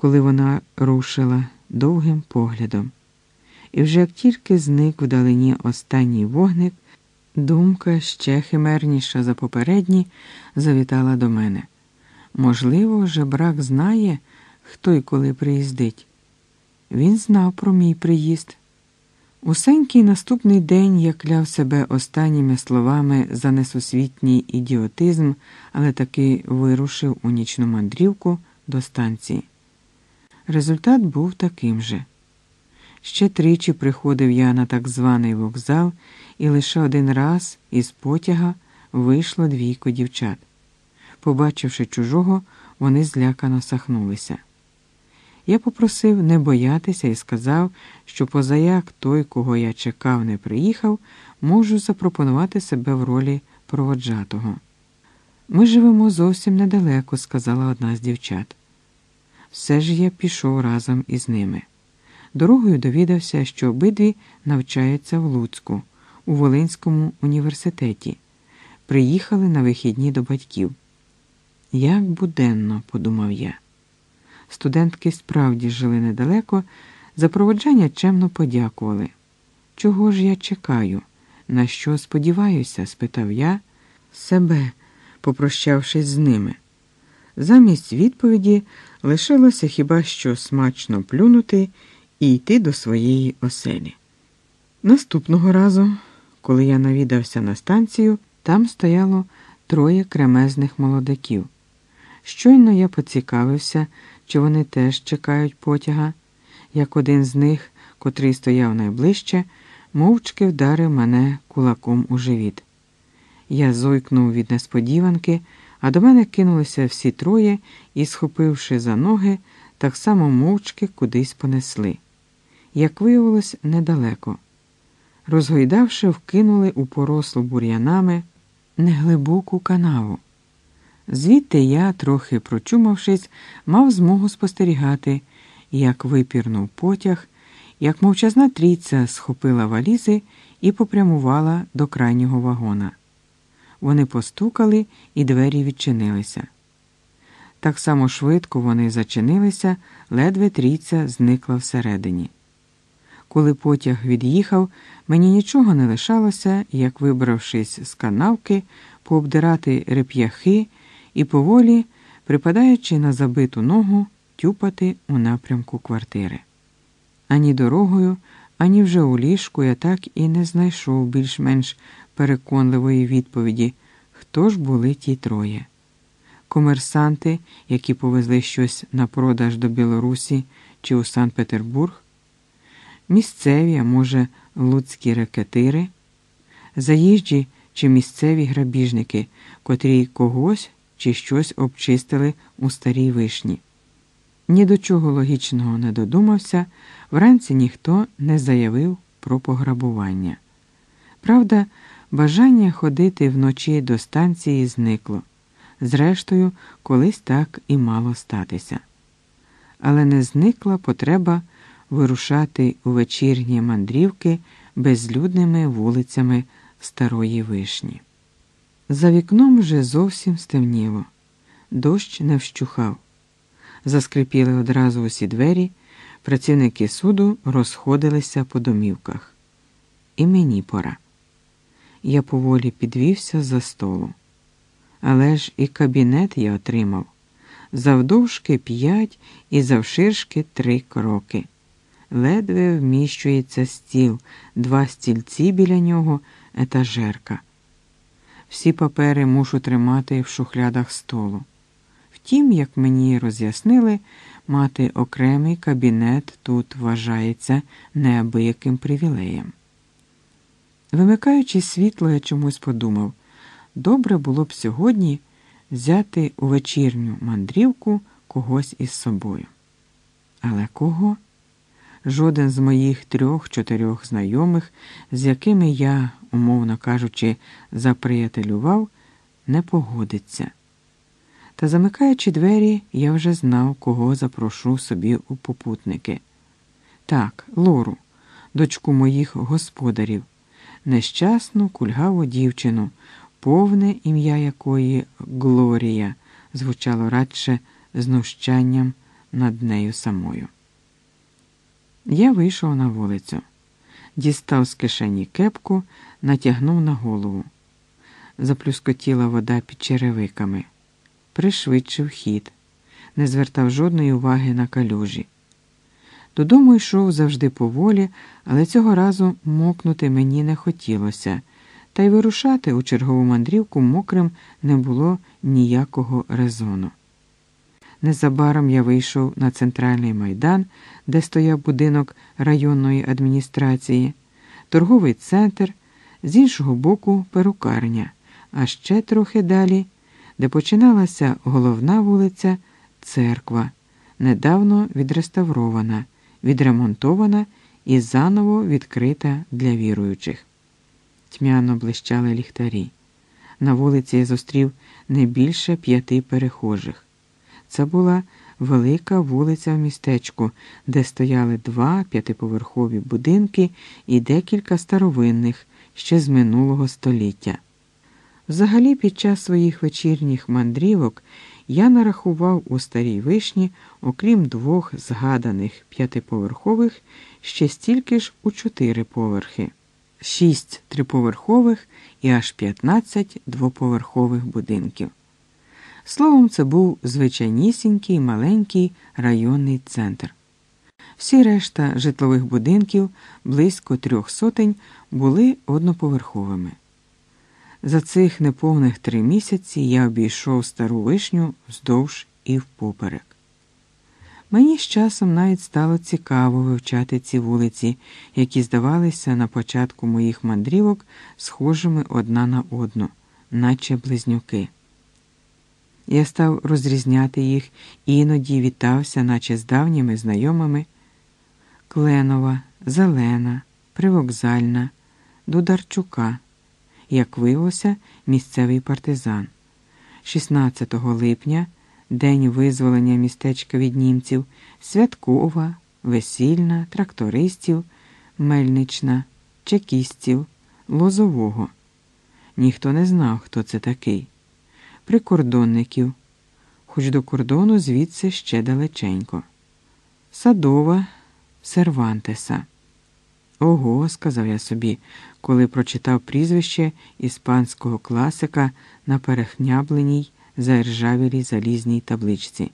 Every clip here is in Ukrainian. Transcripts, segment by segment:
коли вона рушила довгим поглядом. І вже як тільки зник вдалині останній вогник, думка ще химерніша за попередні завітала до мене. Можливо, жебрак знає, хто й коли приїздить. Він знав про мій приїзд. Усенький наступний день я кляв себе останніми словами за несусвітній ідіотизм, але таки вирушив у нічну мандрівку до станції. Результат був таким же. Ще тричі приходив я на так званий вокзал, і лише один раз із потяга вийшло двійко дівчат. Побачивши чужого, вони злякано сахнулися. Я попросив не боятися і сказав, що позаяк той, кого я чекав, не приїхав, можу запропонувати себе в ролі проводжатого. Ми живемо зовсім недалеко, сказала одна з дівчат. Все ж я пішов разом із ними. Дорогою довідався, що обидві навчаються в Луцьку, у Волинському університеті. Приїхали на вихідні до батьків. Як буденно, подумав я. Студентки справді жили недалеко, за проводжання чемно подякували. Чого ж я чекаю? На що сподіваюся? спитав я себе, попрощавшись з ними. Замість відповіді лишилося хіба що смачно плюнути і йти до своєї оселі. Наступного разу, коли я навідався на станцію, там стояло троє кремезних молодиків. Щойно я поцікавився, чи вони теж чекають потяга, як один з них, котрий стояв найближче, мовчки вдарив мене кулаком у живіт. Я зойкнув від несподіванки, а до мене кинулися всі троє і, схопивши за ноги, так само мовчки кудись понесли. Як виявилось, недалеко. Розгойдавши, вкинули у порослу бур'янами неглибоку канаву. Звідти я, трохи прочумавшись, мав змогу спостерігати, як випірнув потяг, як мовчазна трійця схопила валізи і попрямувала до крайнього вагона. Вони постукали, і двері відчинилися. Так само швидко вони зачинилися, ледве трійця зникла всередині. Коли потяг від'їхав, мені нічого не лишалося, як, вибравшись з канавки, пообдирати реп'яхи і поволі, припадаючи на забиту ногу, тюпати у напрямку квартири. Ані дорогою, ані вже у ліжку я так і не знайшов більш-менш переконливої відповіді, хто ж були ті троє. Комерсанти, які повезли щось на продаж до Білорусі чи у Санкт Петербург, місцеві, а може, луцькі рекетири, заїжджі чи місцеві грабіжники, котрі когось чи щось обчистили у старій вишні. Ні до чого логічного не додумався, вранці ніхто не заявив про пограбування. Правда, бажання ходити вночі до станції зникло. Зрештою, колись так і мало статися. Але не зникла потреба вирушати у вечірні мандрівки безлюдними вулицями Старої Вишні. За вікном вже зовсім стемніло, дощ не вщухав. Заскрипіли одразу усі двері, працівники суду розходилися по домівках. І мені пора. Я поволі підвівся за столу. Але ж і кабінет я отримав завдовжки п'ять і завширшки три кроки. Ледве вміщується стіл, два стільці біля нього, етажерка. Всі папери мушу тримати в шухлядах столу. Втім, як мені роз'яснили, мати окремий кабінет тут вважається неабияким привілеєм. Вимикаючи світло, я чомусь подумав добре було б сьогодні взяти у вечірню мандрівку когось із собою. Але кого? Жоден з моїх трьох-чотирьох знайомих, з якими я, умовно кажучи, заприятелював, не погодиться. Та, замикаючи двері, я вже знав, кого запрошу собі у попутники. Так, Лору, дочку моїх господарів, нещасну кульгаву дівчину, повне ім'я якої Глорія звучало радше знущанням над нею самою. Я вийшов на вулицю, дістав з кишені кепку, натягнув на голову. Заплюскотіла вода під черевиками, пришвидшив хід, не звертав жодної уваги на калюжі. Додому йшов завжди поволі, але цього разу мокнути мені не хотілося, та й вирушати у чергову мандрівку мокрим не було ніякого резону. Незабаром я вийшов на центральний майдан, де стояв будинок районної адміністрації, торговий центр, з іншого боку перукарня, а ще трохи далі, де починалася головна вулиця, церква, недавно відреставрована, відремонтована і заново відкрита для віруючих. Тьмяно блищали ліхтарі. На вулиці я зустрів не більше п'яти перехожих. Це була велика вулиця в містечку, де стояли два п'ятиповерхові будинки і декілька старовинних ще з минулого століття. Взагалі, під час своїх вечірніх мандрівок я нарахував у старій вишні, окрім двох згаданих п'ятиповерхових, ще стільки ж у чотири поверхи, шість триповерхових і аж п'ятнадцять двоповерхових будинків. Словом, це був звичайнісінький маленький районний центр. Всі решта житлових будинків, близько трьох сотень, були одноповерховими. За цих неповних три місяці я обійшов стару вишню вздовж і впоперек. Мені з часом навіть стало цікаво вивчати ці вулиці, які здавалися на початку моїх мандрівок схожими одна на одну, наче близнюки. Я став розрізняти їх і іноді вітався, наче з давніми знайомими Кленова, Зелена, Привокзальна, Дударчука, як виявилося, місцевий партизан. 16 липня, день визволення містечка від німців, святкова, весільна, трактористів, мельнична, чекістів, лозового. Ніхто не знав, хто це такий прикордонників, хоч до кордону звідси ще далеченько. Садова Сервантеса. Ого, сказав я собі, коли прочитав прізвище іспанського класика на перехнябленій заіржавілій залізній табличці.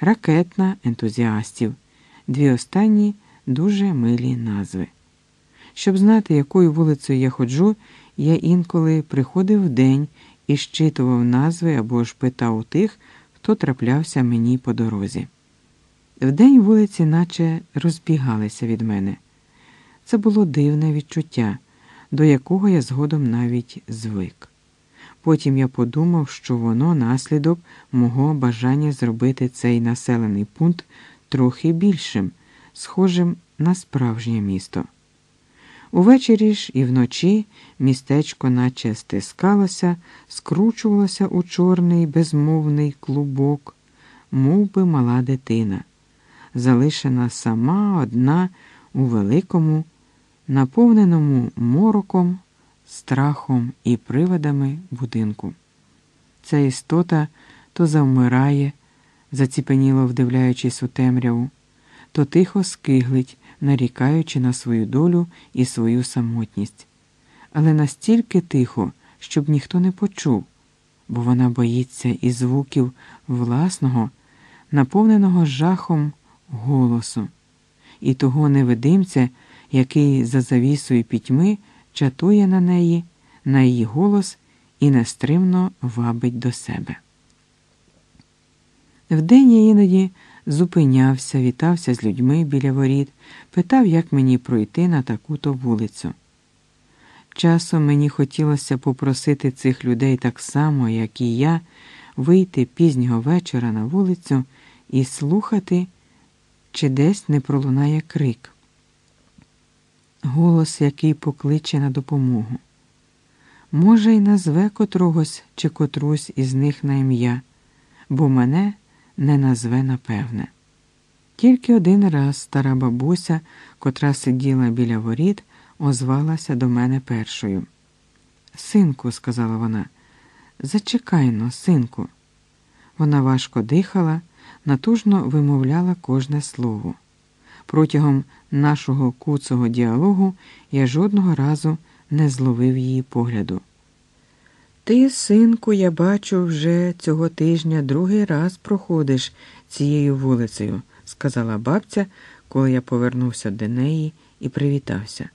Ракетна ентузіастів. Дві останні дуже милі назви. Щоб знати, якою вулицею я ходжу, я інколи приходив в день і щитував назви або ж питав у тих, хто траплявся мені по дорозі. Вдень вулиці, наче розбігалися від мене. Це було дивне відчуття, до якого я згодом навіть звик. Потім я подумав, що воно наслідок мого бажання зробити цей населений пункт трохи більшим, схожим на справжнє місто. Увечері ж і вночі містечко наче стискалося, скручувалося у чорний безмовний клубок, мов би мала дитина, залишена сама одна у великому, наповненому мороком, страхом і приводами будинку. Ця істота то завмирає, заціпеніло вдивляючись у темряву, то тихо скиглить нарікаючи на свою долю і свою самотність, але настільки тихо, щоб ніхто не почув, бо вона боїться і звуків власного, наповненого жахом голосу, і того невидимця, який за завісою пітьми чатує на неї, на її голос і нестримно вабить до себе. Вдень я іноді зупинявся, вітався з людьми біля воріт, питав, як мені пройти на таку-то вулицю. Часом мені хотілося попросити цих людей так само, як і я, вийти пізнього вечора на вулицю і слухати, чи десь не пролунає крик, голос, який покличе на допомогу. Може, й назве котрогось чи котрусь із них на ім'я, бо мене не назве напевне. Тільки один раз стара бабуся, котра сиділа біля воріт, озвалася до мене першою. Синку, сказала вона, зачекай но, синку. Вона важко дихала, натужно вимовляла кожне слово. Протягом нашого куцого діалогу я жодного разу не зловив її погляду. Ти, синку, я бачу, вже цього тижня другий раз проходиш цією вулицею, сказала бабця, коли я повернувся до неї і привітався.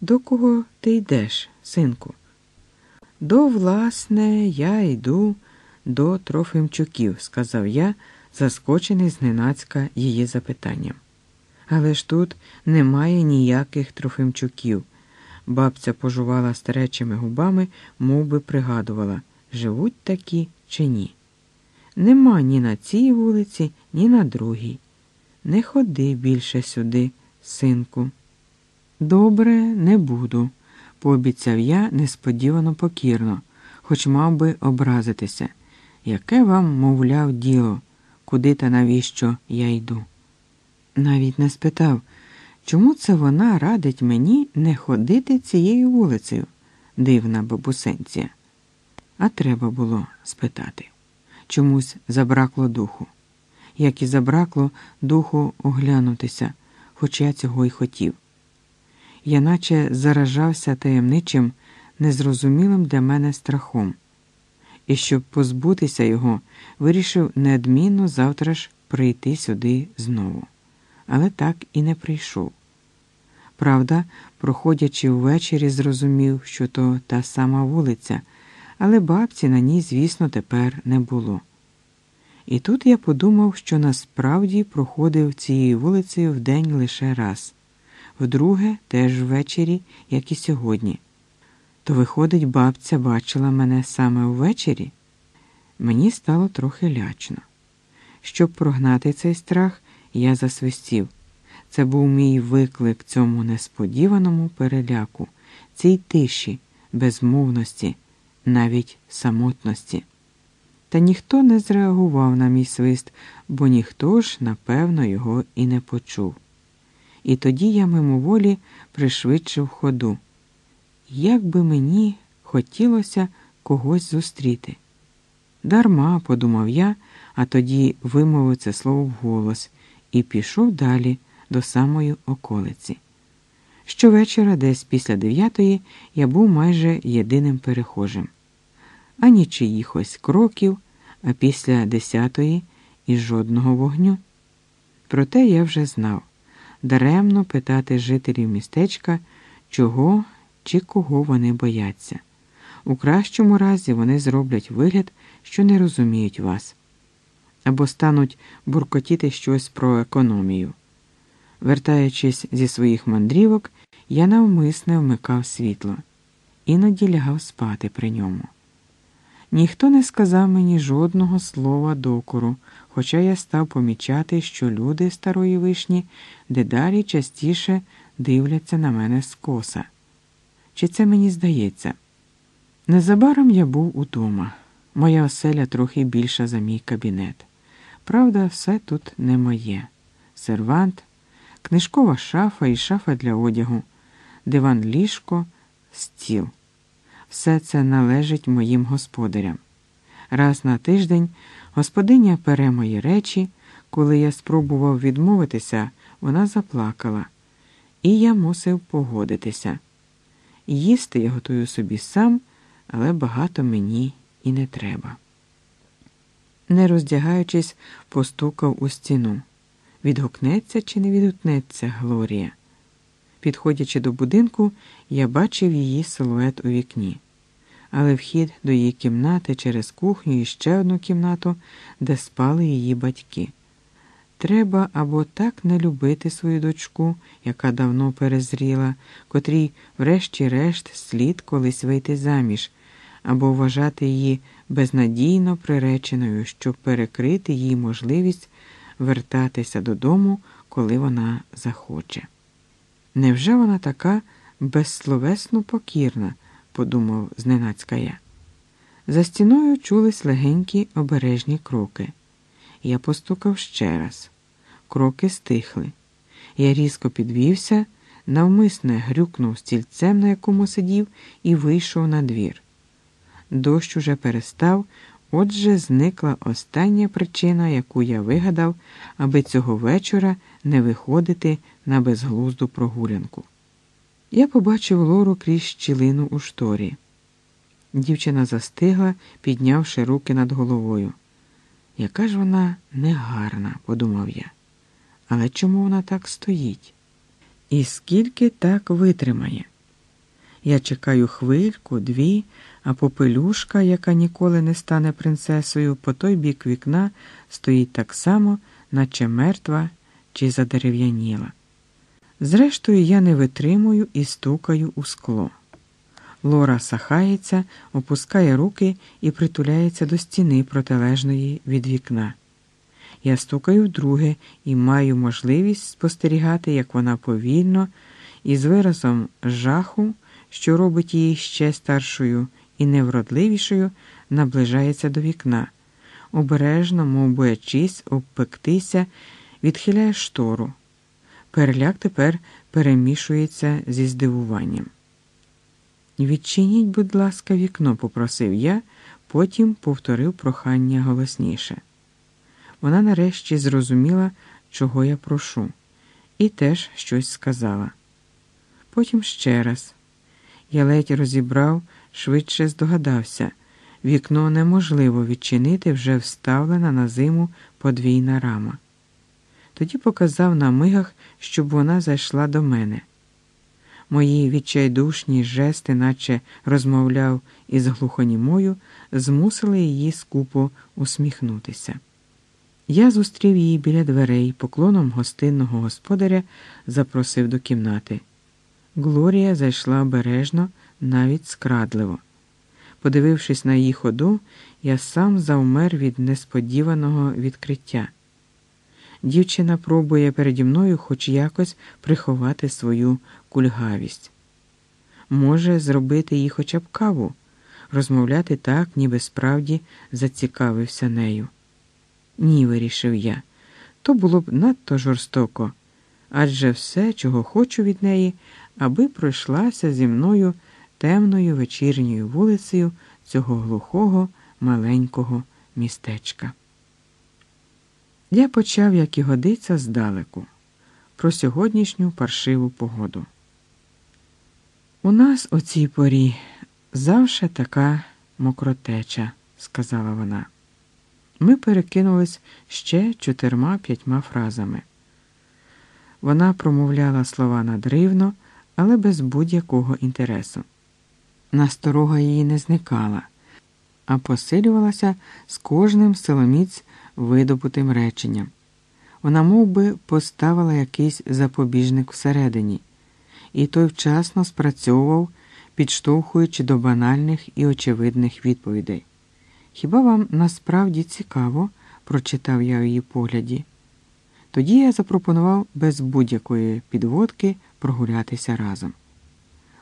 До кого ти йдеш, синку? До, власне, я йду до Трофимчуків, сказав я, заскочений зненацька її запитанням. Але ж тут немає ніяких Трофимчуків. Бабця пожувала старечими губами, мов би пригадувала, живуть такі чи ні. Нема ні на цій вулиці, ні на другій. Не ходи більше сюди, синку. Добре, не буду, пообіцяв я несподівано покірно, хоч мав би образитися. Яке вам, мовляв, діло, куди та навіщо я йду? Навіть не спитав. Чому це вона радить мені не ходити цією вулицею, дивна бабусенція? А треба було спитати. Чомусь забракло духу, як і забракло духу оглянутися, хоч я цього й хотів. Я наче заражався таємничим, незрозумілим для мене страхом, і щоб позбутися його, вирішив неодмінно завтра ж прийти сюди знову але так і не прийшов. Правда, проходячи ввечері, зрозумів, що то та сама вулиця, але бабці на ній, звісно, тепер не було. І тут я подумав, що насправді проходив цією вулицею вдень лише раз, вдруге, теж ввечері, як і сьогодні. То, виходить, бабця бачила мене саме ввечері. Мені стало трохи лячно. Щоб прогнати цей страх, я засвистів. Це був мій виклик цьому несподіваному переляку, цій тиші, безмовності, навіть самотності. Та ніхто не зреагував на мій свист, бо ніхто ж, напевно, його і не почув. І тоді я мимоволі пришвидшив ходу. Як би мені хотілося когось зустріти. Дарма, подумав я, а тоді вимовив це слово вголос і пішов далі до самої околиці. Щовечора, десь після дев'ятої, я був майже єдиним перехожим, ані чиїхось кроків, а після десятої і жодного вогню. Проте я вже знав даремно питати жителів містечка, чого чи кого вони бояться. У кращому разі вони зроблять вигляд, що не розуміють вас або стануть буркотіти щось про економію. Вертаючись зі своїх мандрівок, я навмисне вмикав світло, іноді лягав спати при ньому. Ніхто не сказав мені жодного слова докору, хоча я став помічати, що люди старої вишні дедалі частіше дивляться на мене скоса. Чи це мені здається? Незабаром я був удома. Моя оселя трохи більша за мій кабінет. Правда, все тут не моє. Сервант, книжкова шафа і шафа для одягу, диван ліжко, стіл. Все це належить моїм господарям. Раз на тиждень господиня пере мої речі, коли я спробував відмовитися, вона заплакала, і я мусив погодитися. Їсти я готую собі сам, але багато мені і не треба не роздягаючись, постукав у стіну. Відгукнеться чи не відгукнеться Глорія. Підходячи до будинку, я бачив її силует у вікні, але вхід до її кімнати через кухню і ще одну кімнату, де спали її батьки. Треба або так не любити свою дочку, яка давно перезріла, котрій, врешті-решт, слід колись вийти заміж або вважати її безнадійно приреченою, щоб перекрити їй можливість вертатися додому, коли вона захоче. Невже вона така безсловесно покірна? подумав зненацька я. За стіною чулись легенькі обережні кроки. Я постукав ще раз. Кроки стихли. Я різко підвівся, навмисне грюкнув стільцем, на якому сидів, і вийшов на двір. Дощ уже перестав, Отже, зникла остання причина, яку я вигадав, аби цього вечора не виходити на безглузду прогулянку. Я побачив Лору крізь щілину у шторі. Дівчина застигла, піднявши руки над головою. Яка ж вона негарна, подумав я. Але чому вона так стоїть? І скільки так витримає? Я чекаю хвильку, дві, а попелюшка, яка ніколи не стане принцесою, по той бік вікна стоїть так само, наче мертва чи задерев'яніла. Зрештою, я не витримую і стукаю у скло. Лора сахається, опускає руки і притуляється до стіни протилежної від вікна. Я стукаю вдруге і маю можливість спостерігати, як вона повільно і з виразом жаху, що робить її ще старшою і невродливішою, наближається до вікна, обережно, мов боячись, обпектися, відхиляє штору. Переляк тепер перемішується зі здивуванням. Відчиніть, будь ласка, вікно, попросив я, потім повторив прохання голосніше. Вона нарешті зрозуміла, чого я прошу, і теж щось сказала. Потім ще раз. Я ледь розібрав, швидше здогадався вікно неможливо відчинити вже вставлена на зиму подвійна рама. Тоді показав на мигах, щоб вона зайшла до мене. Мої відчайдушні жести, наче розмовляв із глухонімою, змусили її скупо усміхнутися. Я зустрів її біля дверей, поклоном гостинного господаря запросив до кімнати. Глорія зайшла обережно, навіть скрадливо. Подивившись на її ходу, я сам завмер від несподіваного відкриття. Дівчина пробує переді мною хоч якось приховати свою кульгавість. Може, зробити їй хоча б каву, розмовляти так, ніби справді зацікавився нею. Ні, вирішив я, то було б надто жорстоко, адже все, чого хочу від неї, аби пройшлася зі мною темною вечірньою вулицею цього глухого маленького містечка. Я почав, як і годиться, здалеку, про сьогоднішню паршиву погоду. У нас о цій порі завше така мокротеча, сказала вона. Ми перекинулись ще чотирма п'ятьма фразами. Вона промовляла слова надривно, але без будь-якого інтересу. Насторога її не зникала, а посилювалася з кожним силоміць видобутим реченням. Вона мов би, поставила якийсь запобіжник всередині, і той вчасно спрацьовував, підштовхуючи до банальних і очевидних відповідей. Хіба вам насправді цікаво? прочитав я у її погляді. Тоді я запропонував без будь-якої підводки прогулятися разом.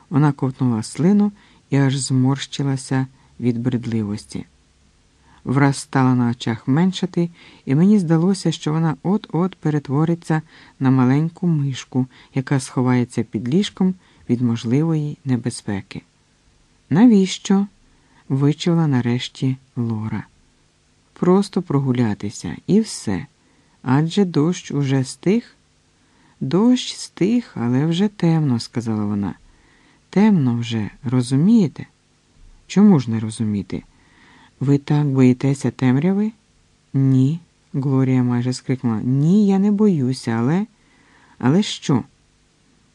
Вона ковтнула слину і аж зморщилася від бредливості. Враз стала на очах меншати, і мені здалося, що вона от-от перетвориться на маленьку мишку, яка сховається під ліжком від можливої небезпеки. Навіщо? вичула нарешті Лора. Просто прогулятися і все. Адже дощ уже стих. Дощ стих, але вже темно, сказала вона. Темно вже, розумієте? Чому ж не розуміти? Ви так боїтеся темряви? Ні, Глорія майже скрикнула. Ні, я не боюся, але. Але що?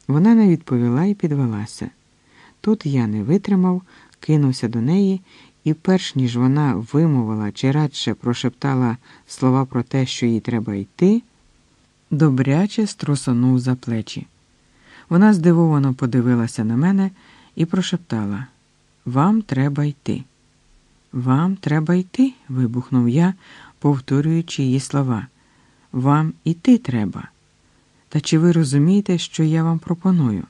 Вона не відповіла і підвелася. Тут я не витримав, кинувся до неї, і, перш ніж вона вимовила чи радше прошептала слова про те, що їй треба йти, добряче струсонув за плечі. Вона здивовано подивилася на мене і прошептала Вам треба йти. Вам треба йти, вибухнув я, повторюючи її слова. Вам іти треба. Та чи ви розумієте, що я вам пропоную?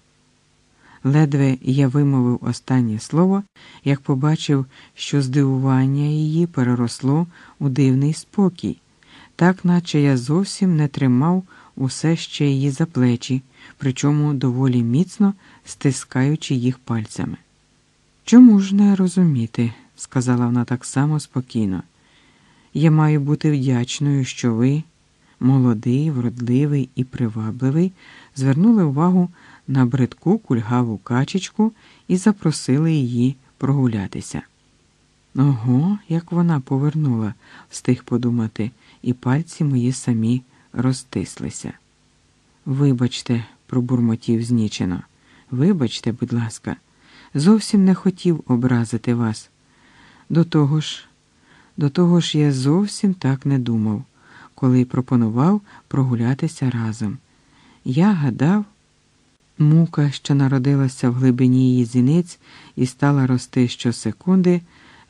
Ледве я вимовив останнє слово, як побачив, що здивування її переросло у дивний спокій, так наче я зовсім не тримав усе ще її за плечі, причому доволі міцно стискаючи їх пальцями. Чому ж не розуміти? сказала вона так само спокійно. Я маю бути вдячною, що ви, молодий, вродливий і привабливий, звернули увагу на бридку кульгаву качечку і запросили її прогулятися. Ого, як вона повернула, встиг подумати, і пальці мої самі розтислися. Вибачте, пробурмотів знічено. Вибачте, будь ласка, зовсім не хотів образити вас. До того ж, до того ж, я зовсім так не думав, коли пропонував прогулятися разом. Я гадав, мука, що народилася в глибині її зіниць і стала рости щосекунди,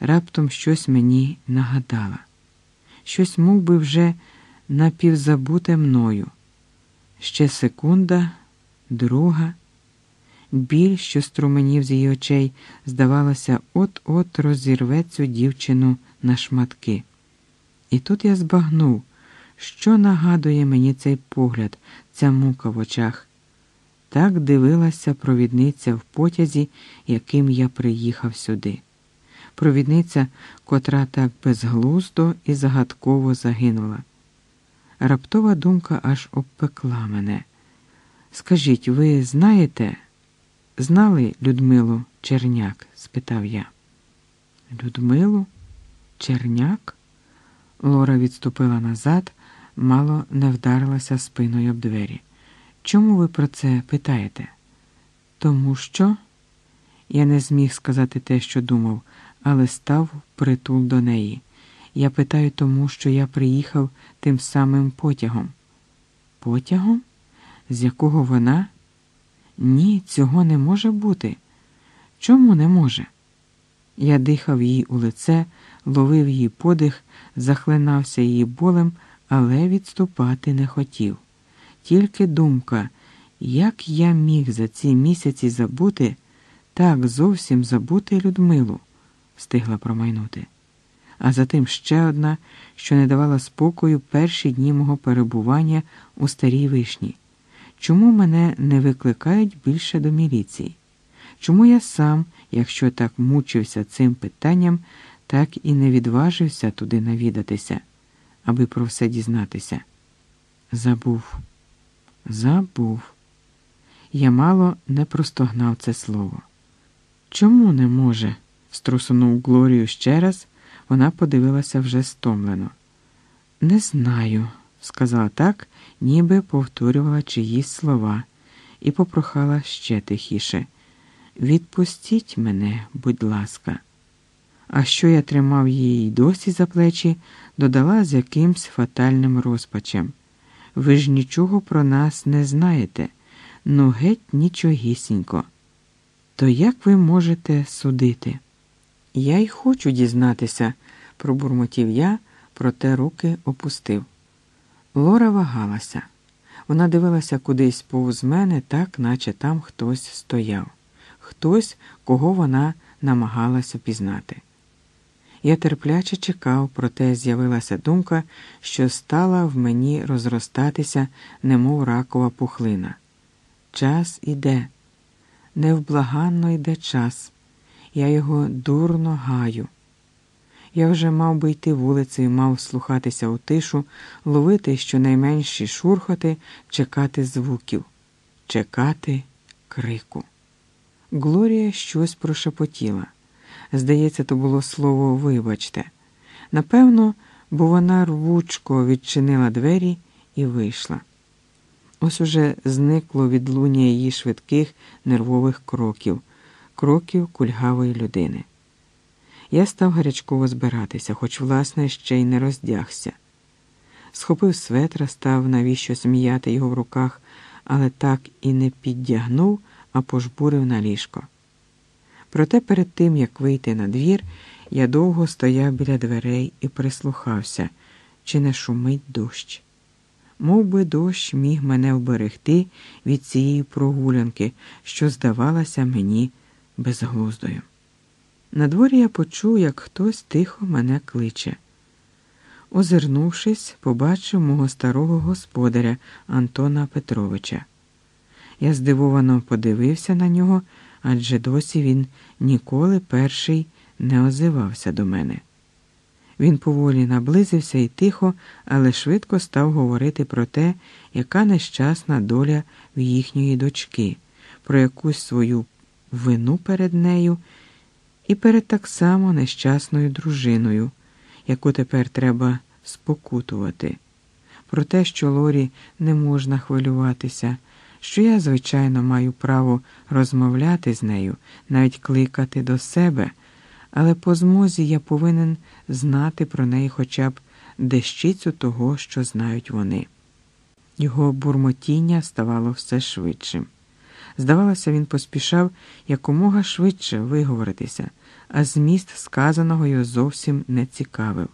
раптом щось мені нагадала. Щось мов би, вже напівзабуте мною. Ще секунда, друга. Біль, що струменів з її очей, здавалося, от-от розірве цю дівчину на шматки. І тут я збагнув, що нагадує мені цей погляд, ця мука в очах. Так дивилася провідниця в потязі, яким я приїхав сюди. Провідниця, котра так безглуздо і загадково загинула. Раптова думка аж обпекла мене. Скажіть, ви знаєте, знали Людмилу Черняк? спитав я. Людмилу? Черняк? Лора відступила назад, мало не вдарилася спиною об двері. Чому ви про це питаєте? Тому що я не зміг сказати те, що думав, але став притул до неї. Я питаю тому, що я приїхав тим самим потягом. Потягом? З якого вона? Ні, цього не може бути. Чому не може? Я дихав їй у лице, ловив її подих, захлинався її болем, але відступати не хотів. Тільки думка, як я міг за ці місяці забути, так зовсім забути Людмилу, встигла промайнути. А затим ще одна, що не давала спокою перші дні мого перебування у старій вишні. Чому мене не викликають більше до міліції? Чому я сам, якщо так мучився цим питанням, так і не відважився туди навідатися, аби про все дізнатися? Забув, забув. Я мало не простогнав це слово. Чому не може? Струсунув Глорію ще раз, вона подивилася вже стомлено. Не знаю, сказала так, ніби повторювала чиїсь слова, і попрохала ще тихіше. Відпустіть мене, будь ласка. А що я тримав її досі за плечі, додала з якимсь фатальним розпачем. Ви ж нічого про нас не знаєте, ну геть нічогісінько. То як ви можете судити? Я й хочу дізнатися, пробурмотів я, проте руки опустив. Лора вагалася. Вона дивилася кудись повз мене, так наче там хтось стояв, хтось, кого вона намагалася пізнати. Я терпляче чекав, проте з'явилася думка, що стала в мені розростатися, немов ракова пухлина. Час іде, невблаганно йде час, я його дурно гаю. Я вже мав би йти вулицею, мав слухатися у тишу, ловити щонайменші шурхоти, чекати звуків, чекати крику. Глорія щось прошепотіла. Здається, то було слово вибачте. Напевно, бо вона рвучко відчинила двері і вийшла. Ось уже зникло відлуння її швидких нервових кроків, кроків кульгавої людини. Я став гарячково збиратися, хоч, власне, ще й не роздягся. Схопив светра, став навіщо сміяти його в руках, але так і не піддягнув, а пожбурив на ліжко. Проте перед тим, як вийти на двір, я довго стояв біля дверей і прислухався, чи не шумить дощ. Мов би дощ міг мене вберегти від цієї прогулянки, що здавалася мені безглуздою. На дворі я почув, як хтось тихо мене кличе. Озирнувшись, побачив мого старого господаря Антона Петровича. Я здивовано подивився на нього, адже досі він ніколи перший не озивався до мене. Він поволі наблизився і тихо, але швидко став говорити про те, яка нещасна доля в їхньої дочки, про якусь свою вину перед нею і перед так само нещасною дружиною, яку тепер треба спокутувати, про те, що Лорі не можна хвилюватися, що я, звичайно, маю право розмовляти з нею, навіть кликати до себе але по змозі я повинен знати про неї хоча б дещицю того, що знають вони. Його бурмотіння ставало все швидшим. Здавалося, він поспішав якомога швидше виговоритися, а зміст сказаного його зовсім не цікавив.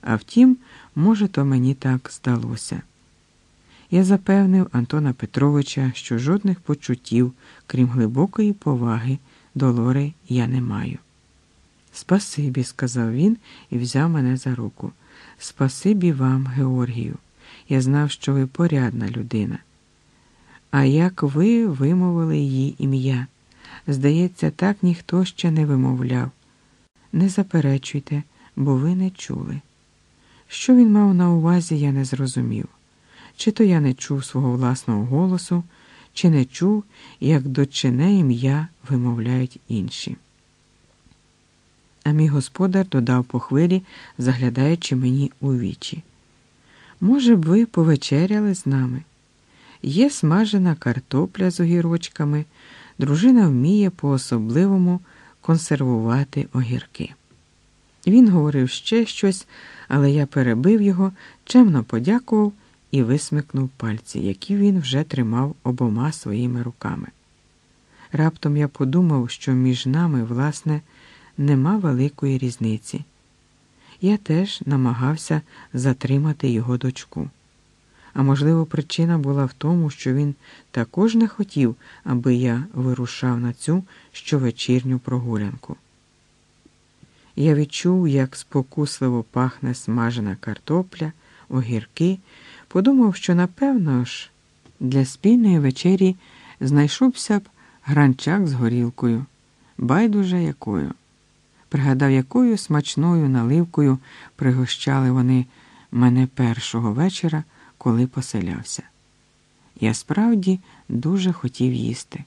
А втім, може, то мені так здалося. Я запевнив Антона Петровича, що жодних почуттів, крім глибокої поваги, до Лори я не маю. Спасибі, сказав він і взяв мене за руку. Спасибі вам, Георгію. Я знав, що ви порядна людина. А як ви вимовили її ім'я? Здається, так ніхто ще не вимовляв. Не заперечуйте, бо ви не чули. Що він мав на увазі, я не зрозумів. Чи то я не чув свого власного голосу, чи не чув, як дочине ім'я вимовляють інші. А мій господар додав по хвилі, заглядаючи мені у вічі. Може б, ви повечеряли з нами? Є смажена картопля з огірочками, дружина вміє по-особливому консервувати огірки. Він говорив ще щось, але я перебив його, чемно подякував і висмикнув пальці, які він вже тримав обома своїми руками. Раптом я подумав, що між нами, власне, нема великої різниці. Я теж намагався затримати його дочку. А можливо, причина була в тому, що він також не хотів, аби я вирушав на цю щовечірню прогулянку. Я відчув, як спокусливо пахне смажена картопля, огірки, подумав, що, напевно ж, для спільної вечері знайшовся б гранчак з горілкою, байдуже якою пригадав, якою смачною наливкою пригощали вони мене першого вечора, коли поселявся. Я справді дуже хотів їсти.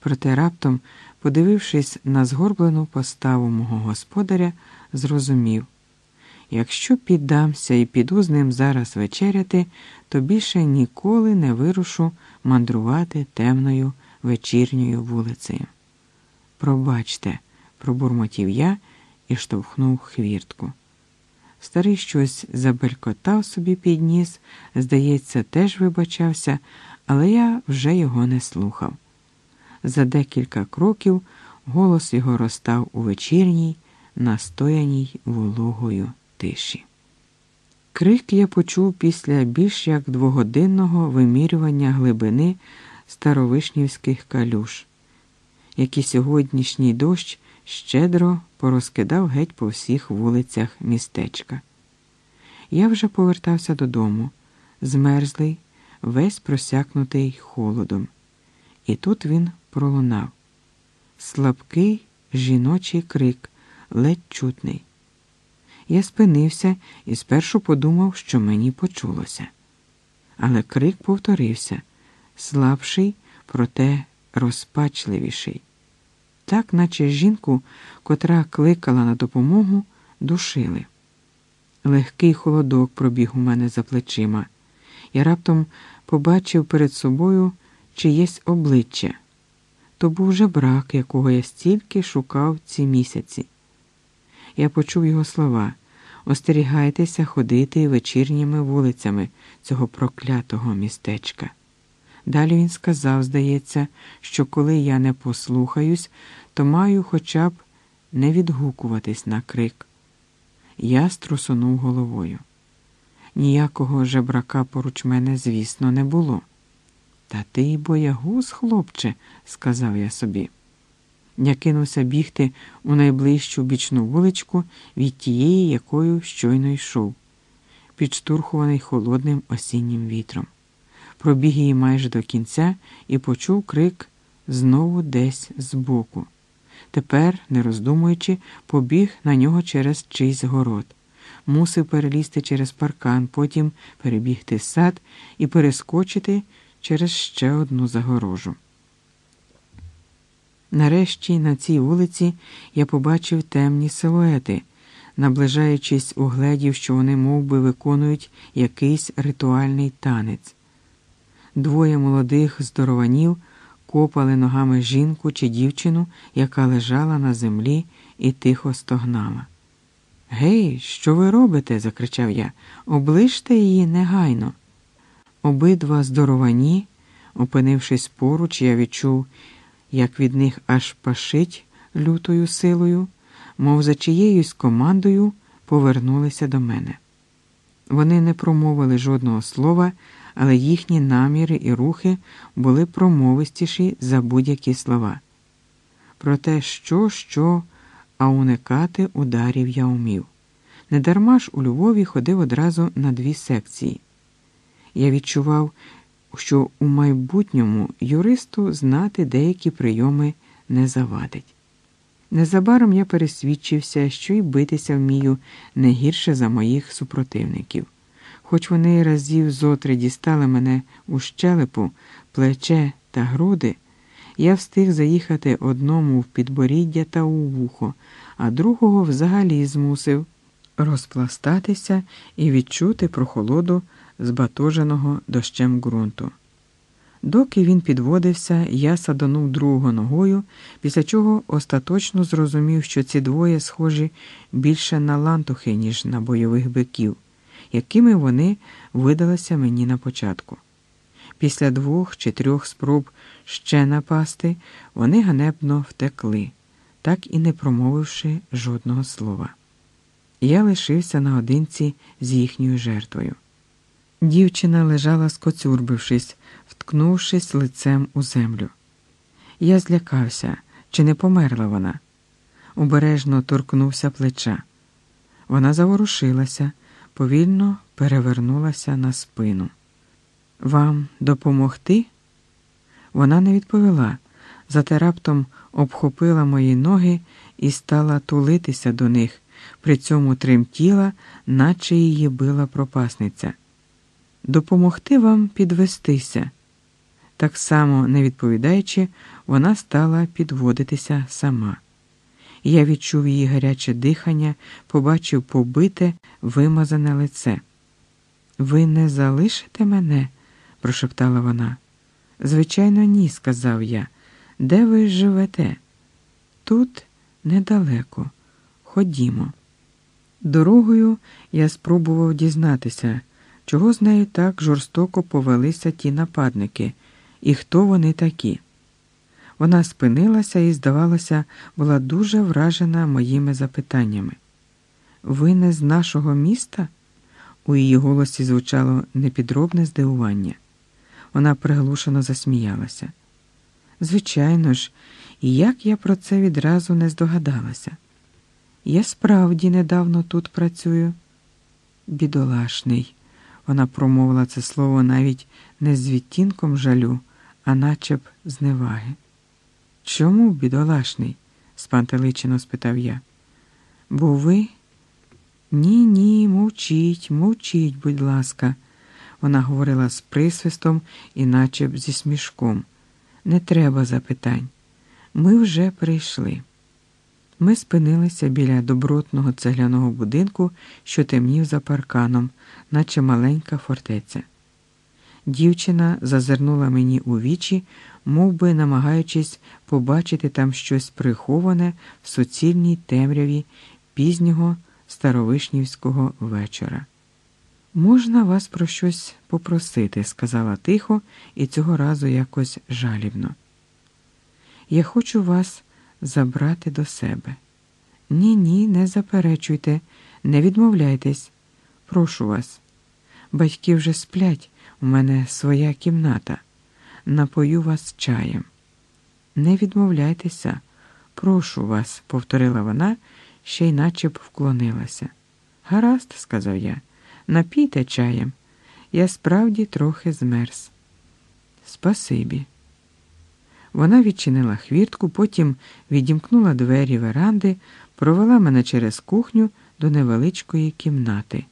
Проте раптом, подивившись на згорблену поставу мого господаря, зрозумів якщо піддамся і піду з ним зараз вечеряти, то більше ніколи не вирушу мандрувати темною вечірньою вулицею. Пробачте пробурмотів я і штовхнув хвіртку. Старий щось забелькотав собі під ніс, здається, теж вибачався, але я вже його не слухав. За декілька кроків голос його розстав у вечірній, настояній вологою тиші. Крик я почув після більш як двогодинного вимірювання глибини старовишнівських калюш, які сьогоднішній дощ щедро порозкидав геть по всіх вулицях містечка. Я вже повертався додому, змерзлий, весь просякнутий холодом. І тут він пролунав. Слабкий жіночий крик, ледь чутний. Я спинився і спершу подумав, що мені почулося. Але крик повторився слабший, проте розпачливіший так наче жінку, котра кликала на допомогу, душили. Легкий холодок пробіг у мене за плечима. Я раптом побачив перед собою чиєсь обличчя. То був же брак, якого я стільки шукав ці місяці. Я почув його слова остерігайтеся ходити вечірніми вулицями цього проклятого містечка. Далі він сказав, здається, що коли я не послухаюсь, то маю хоча б не відгукуватись на крик. Я струсунув головою. Ніякого жебрака поруч мене, звісно, не було. Та ти боягуз, хлопче, сказав я собі. Я кинувся бігти у найближчу бічну вуличку від тієї, якою щойно йшов, підштурхуваний холодним осіннім вітром пробіг її майже до кінця і почув крик знову десь збоку. Тепер, не роздумуючи, побіг на нього через чийсь город. Мусив перелізти через паркан, потім перебігти сад і перескочити через ще одну загорожу. Нарешті на цій вулиці я побачив темні силуети, наближаючись, угледів, що вони мов би, виконують якийсь ритуальний танець. Двоє молодих здорованів копали ногами жінку чи дівчину, яка лежала на землі і тихо стогнала. Гей, що ви робите? закричав я. Оближте її негайно. Обидва здоровані, опинившись поруч, я відчув, як від них аж пашить лютою силою, мов за чиєюсь командою повернулися до мене. Вони не промовили жодного слова, але їхні наміри і рухи були промовистіші за будь-які слова. Про те, що, що, а уникати ударів я умів. Недарма ж у Львові ходив одразу на дві секції. Я відчував, що у майбутньому юристу знати деякі прийоми не завадить. Незабаром я пересвідчився, що й битися вмію не гірше за моїх супротивників. Хоч вони разів зотри дістали мене у щелепу, плече та груди, я встиг заїхати одному в підборіддя та у вухо, а другого взагалі змусив розпластатися і відчути прохолоду збатоженого дощем ґрунту. Доки він підводився, я садонув другого ногою, після чого остаточно зрозумів, що ці двоє схожі більше на лантухи, ніж на бойових биків, якими вони видалися мені на початку. Після двох чи трьох спроб ще напасти, вони ганебно втекли, так і не промовивши жодного слова. Я лишився наодинці з їхньою жертвою. Дівчина лежала скоцюрбившись, вткнувшись лицем у землю. Я злякався, чи не померла вона. Обережно торкнувся плеча. Вона заворушилася, повільно перевернулася на спину. Вам допомогти? Вона не відповіла, зате раптом обхопила мої ноги і стала тулитися до них, при цьому тремтіла, наче її била пропасниця допомогти вам підвестися. Так само, не відповідаючи, вона стала підводитися сама. Я відчув її гаряче дихання, побачив побите, вимазане лице. Ви не залишите мене? прошептала вона. Звичайно, ні, сказав я. Де ви живете? Тут недалеко. Ходімо. Дорогою я спробував дізнатися. Чого з нею так жорстоко повелися ті нападники, і хто вони такі? Вона спинилася і, здавалося, була дуже вражена моїми запитаннями. Ви не з нашого міста? У її голосі звучало непідробне здивування. Вона приглушено засміялася. Звичайно ж, і як я про це відразу не здогадалася. Я справді недавно тут працюю. Бідолашний. Вона промовила це слово навіть не з відтінком жалю, а наче б зневаги. Чому, бідолашний? спантеличено спитав я. Бо ви? Ні, ні, мовчіть, мовчіть, будь ласка. Вона говорила з присвистом і наче б зі смішком. Не треба запитань. Ми вже прийшли. Ми спинилися біля добротного цегляного будинку, що темнів за парканом, наче маленька фортеця. Дівчина зазирнула мені у вічі, мов би намагаючись побачити там щось приховане в суцільній темряві пізнього старовишнівського вечора. Можна вас про щось попросити, сказала тихо і цього разу якось жалібно. Я хочу вас забрати до себе. Ні, ні, не заперечуйте, не відмовляйтесь. Прошу вас. Батьки вже сплять, у мене своя кімната. Напою вас чаєм. Не відмовляйтеся, прошу вас, повторила вона, ще й наче б вклонилася. Гаразд, сказав я, напійте чаєм. Я справді трохи змерз. Спасибі. Вона відчинила хвіртку, потім відімкнула двері веранди, провела мене через кухню до невеличкої кімнати.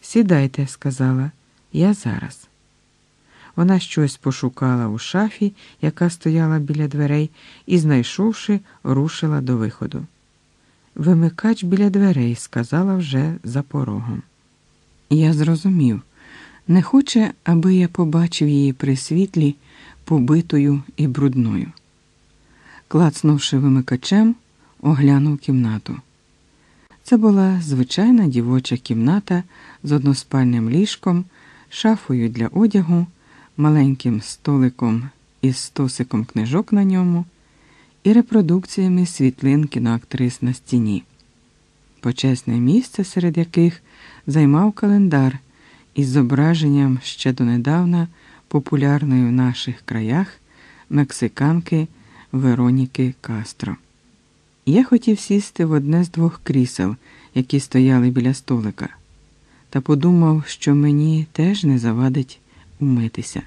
Сідайте, сказала, я зараз. Вона щось пошукала у шафі, яка стояла біля дверей, і, знайшовши, рушила до виходу. Вимикач біля дверей, сказала вже за порогом. Я зрозумів, не хоче, аби я побачив її при світлі, побитою і брудною. Клацнувши вимикачем, оглянув кімнату. Це була звичайна дівоча кімната з односпальним ліжком, шафою для одягу, маленьким столиком із стосиком книжок на ньому і репродукціями світлин кіноактрис на стіні. Почесне місце, серед яких займав календар із зображенням ще донедавна популярної в наших краях мексиканки Вероніки Кастро. Я хотів сісти в одне з двох крісел, які стояли біля столика, та подумав, що мені теж не завадить умитися.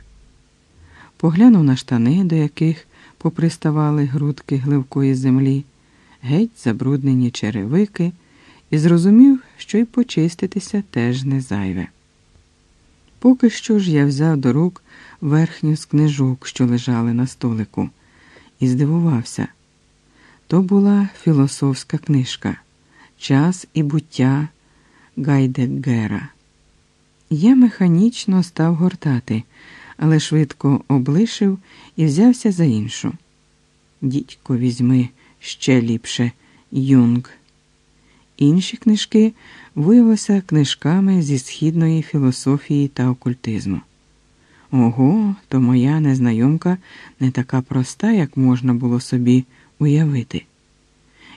Поглянув на штани, до яких поприставали грудки гливкої землі, геть забруднені черевики, і зрозумів, що й почиститися теж не зайве. Поки що ж я взяв до рук верхню з книжок, що лежали на столику, і здивувався. То була філософська книжка Час і буття Гайдеггера. Я механічно став гортати, але швидко облишив і взявся за іншу. Дідько, візьми ще ліпше Юнг. Інші книжки виявилися книжками зі східної філософії та окультизму. Ого, то моя незнайомка не така проста, як можна було собі уявити.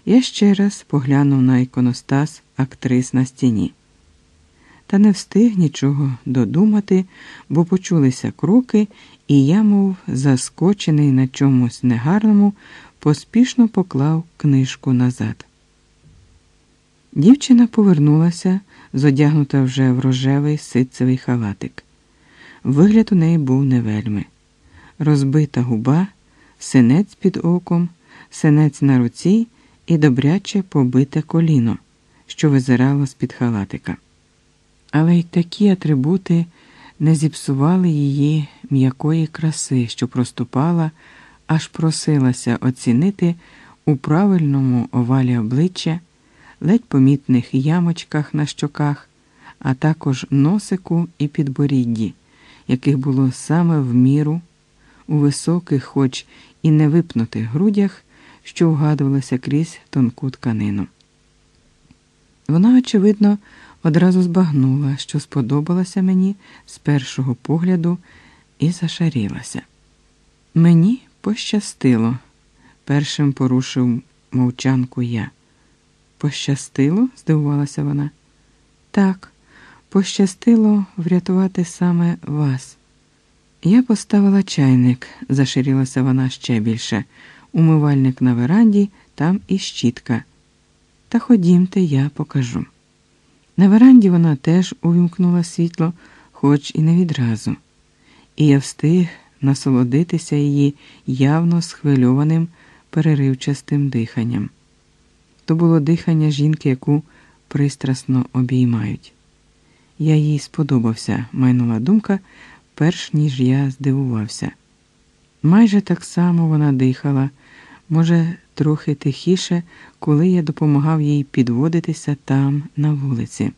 Я ще раз поглянув на іконостас актрис на стіні. Та не встиг нічого додумати, бо почулися кроки, і я, мов заскочений на чомусь негарному, поспішно поклав книжку назад. Дівчина повернулася, зодягнута вже в рожевий ситцевий халатик. Вигляд у неї був не вельми. Розбита губа, синець під оком, синець на руці і добряче побите коліно, що визирало з-під халатика. Але й такі атрибути не зіпсували її м'якої краси, що проступала, аж просилася оцінити у правильному овалі обличчя, ледь помітних ямочках на щоках, а також носику і підборідді, яких було саме в міру, у високих, хоч і не випнутих грудях, що вгадувалися крізь тонку тканину. Вона, очевидно, одразу збагнула, що сподобалася мені з першого погляду, і зашарілася. Мені пощастило, першим порушив мовчанку я. Пощастило? здивувалася вона. Так, пощастило врятувати саме вас. Я поставила чайник, заширілася вона ще більше, умивальник на веранді, там і щітка. Та ходімте, я покажу. На веранді вона теж увімкнула світло, хоч і не відразу, і я встиг насолодитися її явно схвильованим переривчастим диханням. То було дихання жінки, яку пристрасно обіймають. Я їй сподобався, майнула думка, перш ніж я здивувався. Майже так само вона дихала, може, трохи тихіше, коли я допомагав їй підводитися там, на вулиці.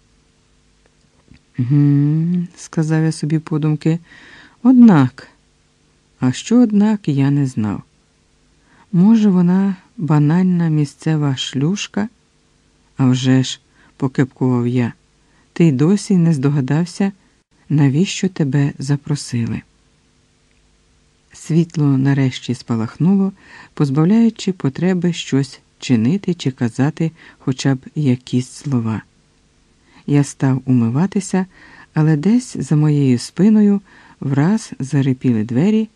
«Гм», – сказав я собі подумки, однак, а що, однак, я не знав. Може, вона банальна місцева шлюшка? А вже ж, покепкував я, ти й досі не здогадався, навіщо тебе запросили. Світло нарешті спалахнуло, позбавляючи потреби щось чинити чи казати хоча б якісь слова. Я став умиватися, але десь за моєю спиною враз зарипіли двері,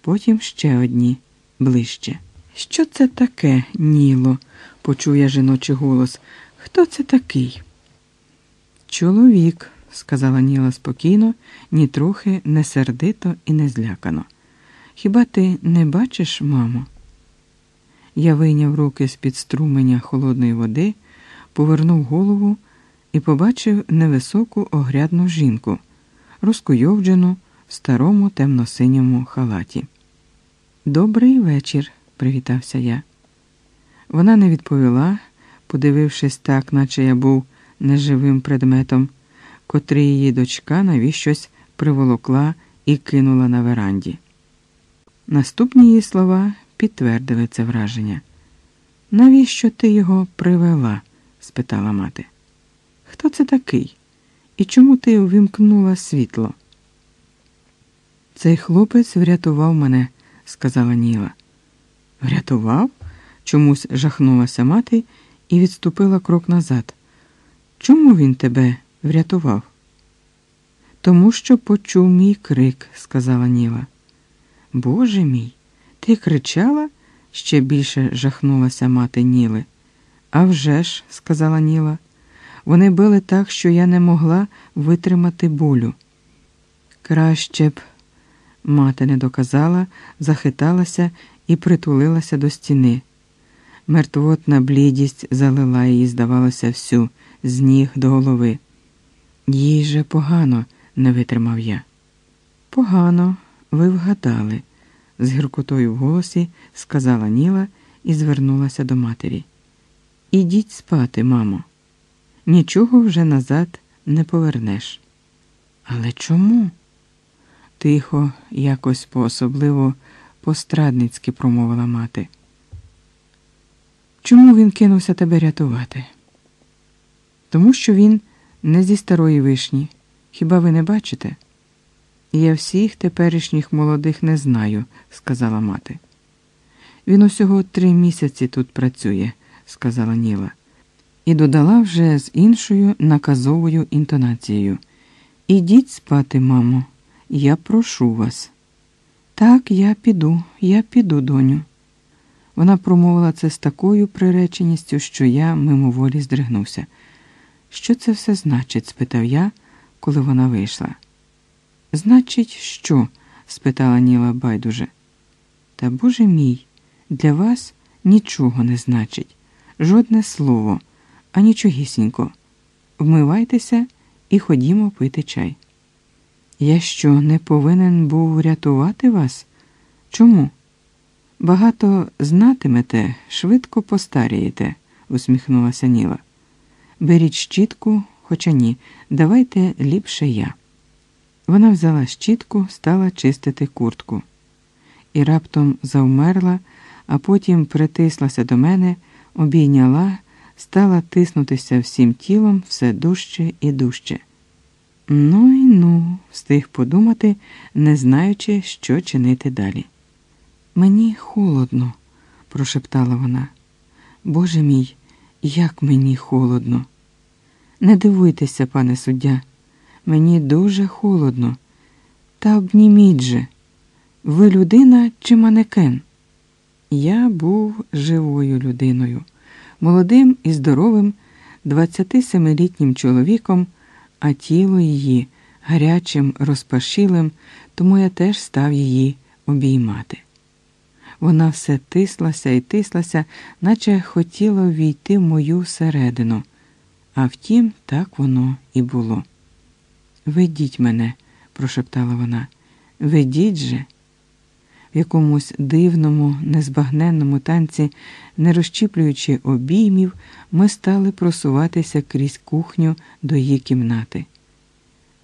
потім ще одні ближче. Що це таке, Ніло? почув я жіночий голос. Хто це такий? Чоловік, сказала Ніла спокійно, нітрохи не сердито і не злякано. Хіба ти не бачиш, мамо? Я вийняв руки з-під струменя холодної води, повернув голову і побачив невисоку огрядну жінку, розкуйовджену в старому темно-синьому халаті. Добрий вечір, привітався я. Вона не відповіла, подивившись так, наче я був неживим предметом, котрий її дочка навіщось приволокла і кинула на веранді. Наступні її слова підтвердили це враження. Навіщо ти його привела? спитала мати. Хто це такий? І чому ти увімкнула світло? Цей хлопець врятував мене, сказала Ніла. Врятував? чомусь жахнулася мати і відступила крок назад. Чому він тебе врятував? Тому що почув мій крик, сказала Ніла. Боже мій, ти кричала? ще більше жахнулася мати Ніли. «А вже ж», – сказала Ніла, вони били так, що я не могла витримати болю. Краще б, мати не доказала, захиталася і притулилася до стіни. Мертвотна блідість залила її, здавалося, всю, з ніг до голови. Їй же погано, не витримав я. Погано, ви вгадали, з гіркотою в голосі сказала Ніла і звернулася до матері. Ідіть спати, мамо. Нічого вже назад не повернеш. Але чому? Тихо, якось поособливо пострадницьки промовила мати. Чому він кинувся тебе рятувати? Тому що він не зі старої вишні. Хіба ви не бачите? Я всіх теперішніх молодих не знаю, сказала мати. Він усього три місяці тут працює, сказала Ніла, і додала вже з іншою наказовою інтонацією. Ідіть спати, мамо, я прошу вас. Так, я піду, я піду, доню. Вона промовила це з такою приреченістю, що я мимоволі здригнувся. Що це все значить? спитав я, коли вона вийшла. Значить, що? спитала Ніла байдуже. Та Боже мій, для вас нічого не значить, жодне слово, а нічогісінько. Вмивайтеся і ходімо пити чай. Я що, не повинен був врятувати вас? Чому? Багато знатимете, швидко постарієте, усміхнулася Ніла. Беріть щітку, хоча ні, давайте ліпше я. Вона взяла щітку, стала чистити куртку і раптом завмерла, а потім притислася до мене, обійняла, стала тиснутися всім тілом все дужче і дужче. Ну й ну, встиг подумати, не знаючи, що чинити далі. Мені холодно, прошептала вона. Боже мій, як мені холодно. Не дивуйтеся, пане суддя, мені дуже холодно. Та обніміть же, ви людина чи манекен? Я був живою людиною, молодим і здоровим, 27-літнім чоловіком, а тіло її гарячим, розпашілим, тому я теж став її обіймати. Вона все тислася і тислася, наче хотіла війти в мою середину. А втім, так воно і було. Ведіть мене, прошептала вона, ведіть же. В якомусь дивному, незбагненному танці, не розчіплюючи обіймів, ми стали просуватися крізь кухню до її кімнати.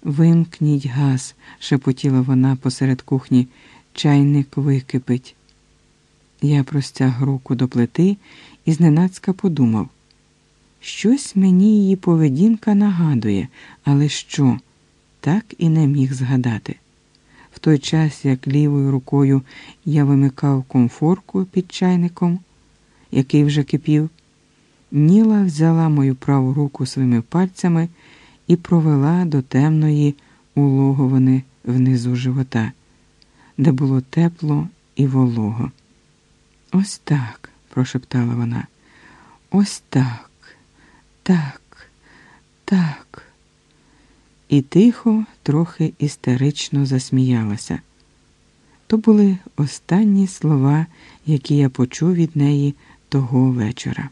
Вимкніть газ, шепотіла вона посеред кухні, чайник википить. Я простяг руку до плити і зненацька подумав. Щось мені її поведінка нагадує, але що? Так і не міг згадати. В той час, як лівою рукою я вимикав комфорку під чайником, який вже кипів, Ніла взяла мою праву руку своїми пальцями і провела до темної улоговини внизу живота, де було тепло і волого. Ось так, прошептала вона. Ось так, так, так. І тихо, трохи істерично засміялася. То були останні слова, які я почув від неї того вечора.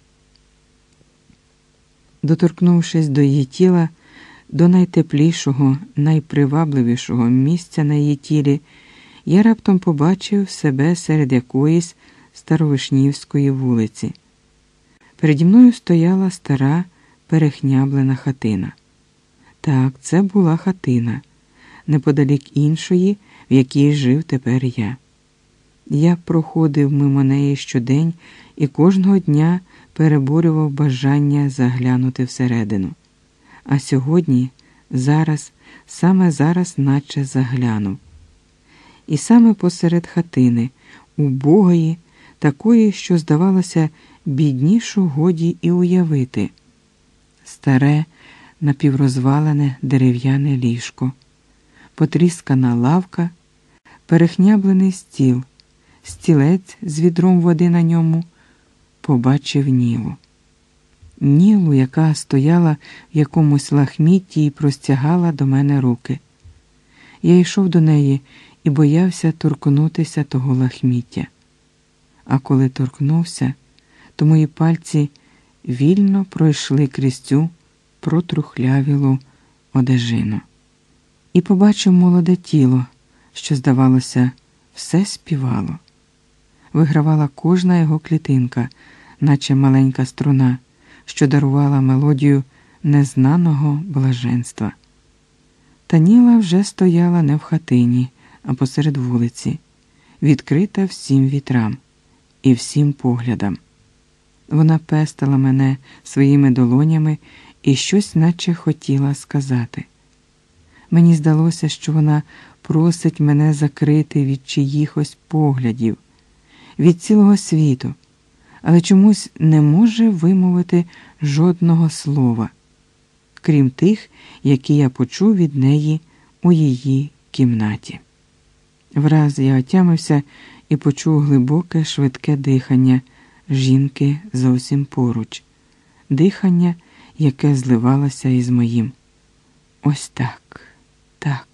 Доторкнувшись до її тіла, до найтеплішого, найпривабливішого місця на її тілі, я раптом побачив себе серед якоїсь старовишнівської вулиці. Переді мною стояла стара перехняблена хатина. Так, це була хатина, неподалік іншої, в якій жив тепер я. Я проходив мимо неї щодень і кожного дня переборював бажання заглянути всередину. А сьогодні, зараз, саме зараз, наче заглянув. І саме посеред хатини, убогої, такої, що, здавалося, біднішу годі і уявити, старе, напіврозвалене дерев'яне ліжко, потріскана лавка, перехняблений стіл, стілець з відром води на ньому, побачив Нілу. Нілу, яка стояла в якомусь лахмітті і простягала до мене руки. Я йшов до неї і боявся торкнутися того лахміття. А коли торкнувся, то мої пальці вільно пройшли крізь цю протрухлявілу одежину. І побачив молоде тіло, що, здавалося, все співало. Вигравала кожна його клітинка, наче маленька струна, що дарувала мелодію незнаного блаженства. Таніла вже стояла не в хатині, а посеред вулиці, відкрита всім вітрам і всім поглядам. Вона пестила мене своїми долонями і щось наче хотіла сказати. Мені здалося, що вона просить мене закрити від чиїхось поглядів, від цілого світу, але чомусь не може вимовити жодного слова, крім тих, які я почув від неї у її кімнаті. Враз я отямився і почув глибоке, швидке дихання жінки зовсім поруч, дихання, яке зливалося із моїм. Ось так, так,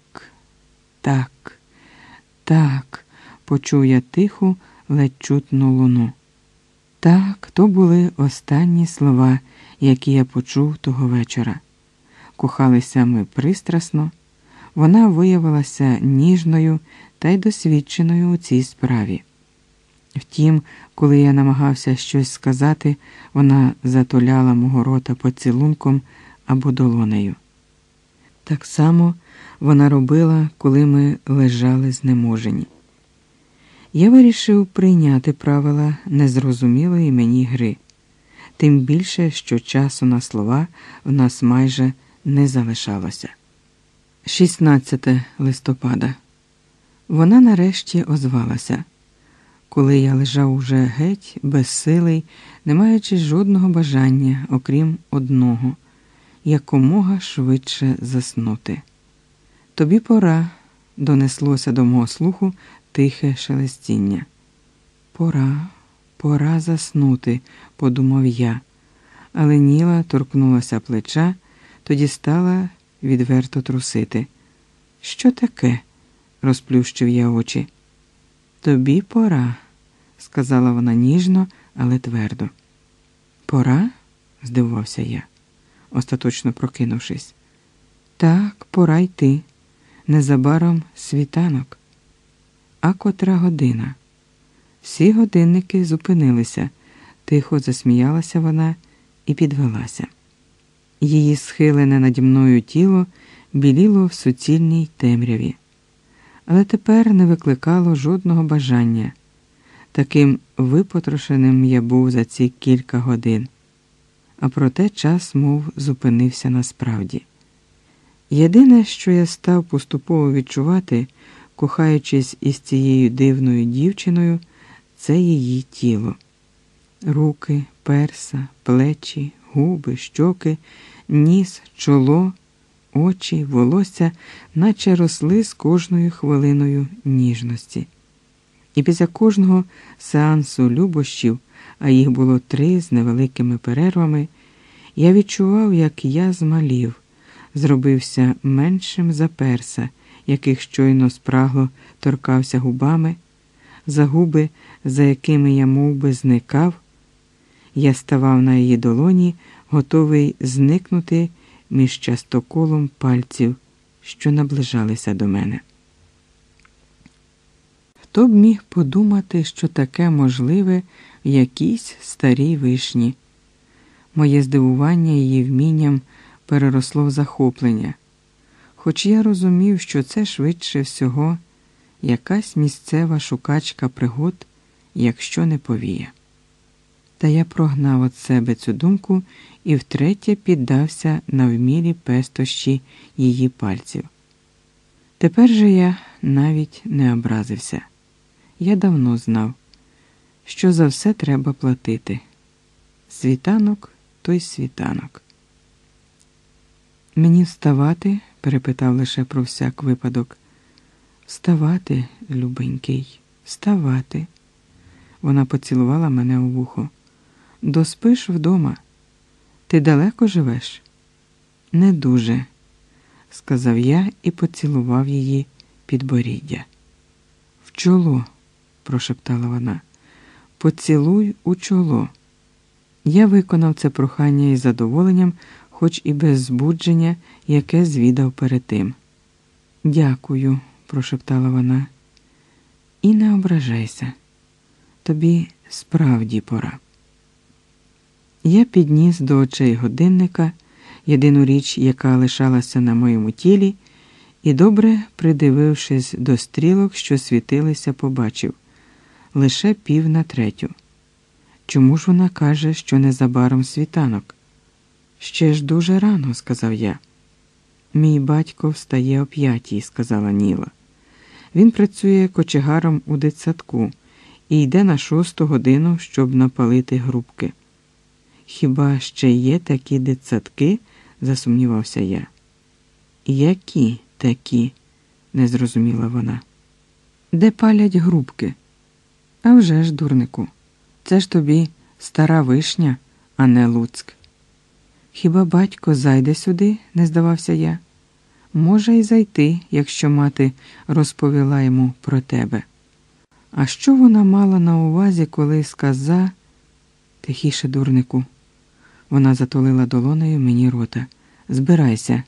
так, так, почув я тиху, ледь чутну луну. Так, то були останні слова, які я почув того вечора. Кохалися ми пристрасно, вона виявилася ніжною та й досвідченою у цій справі. Втім, коли я намагався щось сказати, вона затуляла мого рота поцілунком або долонею. Так само вона робила, коли ми лежали знеможені. Я вирішив прийняти правила незрозумілої мені гри, тим більше, що часу на слова в нас майже не залишалося. 16 листопада. Вона нарешті озвалася коли я лежав уже геть, безсилий, не маючи жодного бажання, окрім одного, якомога швидше заснути. Тобі пора, донеслося до мого слуху тихе шелестіння. Пора, пора заснути, подумав я, але Ніла торкнулася плеча, тоді стала відверто трусити. Що таке? розплющив я очі. Тобі пора сказала вона ніжно, але твердо. Пора? здивувався я, остаточно прокинувшись. Так, пора йти. Незабаром світанок. А котра година. Всі годинники зупинилися, тихо засміялася вона і підвелася. Її схилене наді мною тіло біліло в суцільній темряві, але тепер не викликало жодного бажання. Таким випотрошеним я був за ці кілька годин, а проте час, мов зупинився насправді. Єдине, що я став поступово відчувати, кохаючись із цією дивною дівчиною, це її тіло. Руки, перса, плечі, губи, щоки, ніс, чоло, очі, волосся, наче росли з кожною хвилиною ніжності. І після кожного сеансу любощів, а їх було три з невеликими перервами, я відчував, як я змалів, зробився меншим за перса, яких щойно спрагло торкався губами, за губи, за якими я мов би, зникав, я ставав на її долоні, готовий зникнути між частоколом пальців, що наближалися до мене. Хто б міг подумати, що таке можливе в якійсь старій вишні? Моє здивування її вмінням переросло в захоплення, хоч я розумів, що це швидше всього якась місцева шукачка пригод, якщо не повіє. Та я прогнав від себе цю думку і втретє піддався на вмілі пестощі її пальців. Тепер же я навіть не образився. Я давно знав, що за все треба платити. Світанок той світанок. Мені вставати? перепитав лише про всяк випадок. Вставати, любенький, вставати. Вона поцілувала мене у вухо. Доспиш вдома. Ти далеко живеш? Не дуже, сказав я і поцілував її підборіддя. В чоло, прошептала вона. Поцілуй у чоло. Я виконав це прохання із задоволенням, хоч і без збудження, яке звідав перед тим. Дякую, прошептала вона. І не ображайся. Тобі справді пора. Я підніс до очей годинника єдину річ, яка лишалася на моєму тілі, і, добре придивившись до стрілок, що світилися, побачив лише пів на третю. Чому ж вона каже, що незабаром світанок? Ще ж дуже рано, сказав я. Мій батько встає о п'ятій, сказала Ніла. Він працює кочегаром у дитсадку і йде на шосту годину, щоб напалити грубки. Хіба ще є такі дитсадки? засумнівався я. Які такі? не зрозуміла вона. Де палять грубки? А вже ж, дурнику, це ж тобі стара вишня, а не Луцьк. Хіба батько зайде сюди, не здавався я. Може й зайти, якщо мати розповіла йому про тебе. А що вона мала на увазі, коли сказа тихіше, дурнику? Вона затулила долонею мені рота. Збирайся,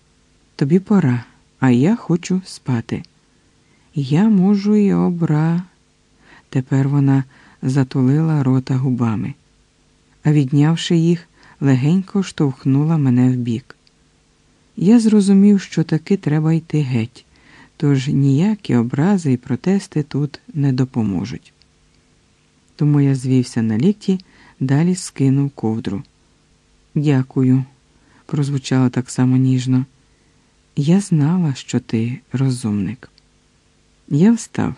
тобі пора, а я хочу спати. Я можу й обра. Тепер вона затулила рота губами, а віднявши їх, легенько штовхнула мене вбік. Я зрозумів, що таки треба йти геть, тож ніякі образи і протести тут не допоможуть. Тому я звівся на лікті, далі скинув ковдру. Дякую, прозвучало так само ніжно. Я знала, що ти розумник. Я встав.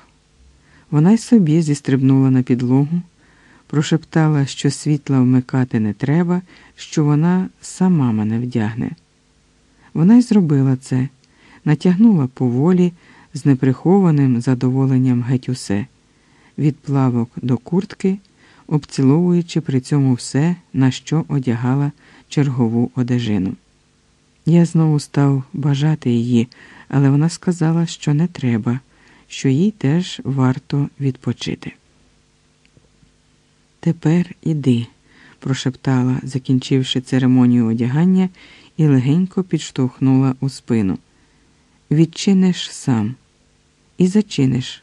Вона й собі зістрибнула на підлогу, прошептала, що світла вмикати не треба, що вона сама мене вдягне. Вона й зробила це, натягнула поволі з неприхованим задоволенням геть усе, від плавок до куртки, обціловуючи при цьому все, на що одягала чергову одежину. Я знову став бажати її, але вона сказала, що не треба, що їй теж варто відпочити. Тепер іди, прошептала, закінчивши церемонію одягання, і легенько підштовхнула у спину. Відчиниш сам і зачиниш.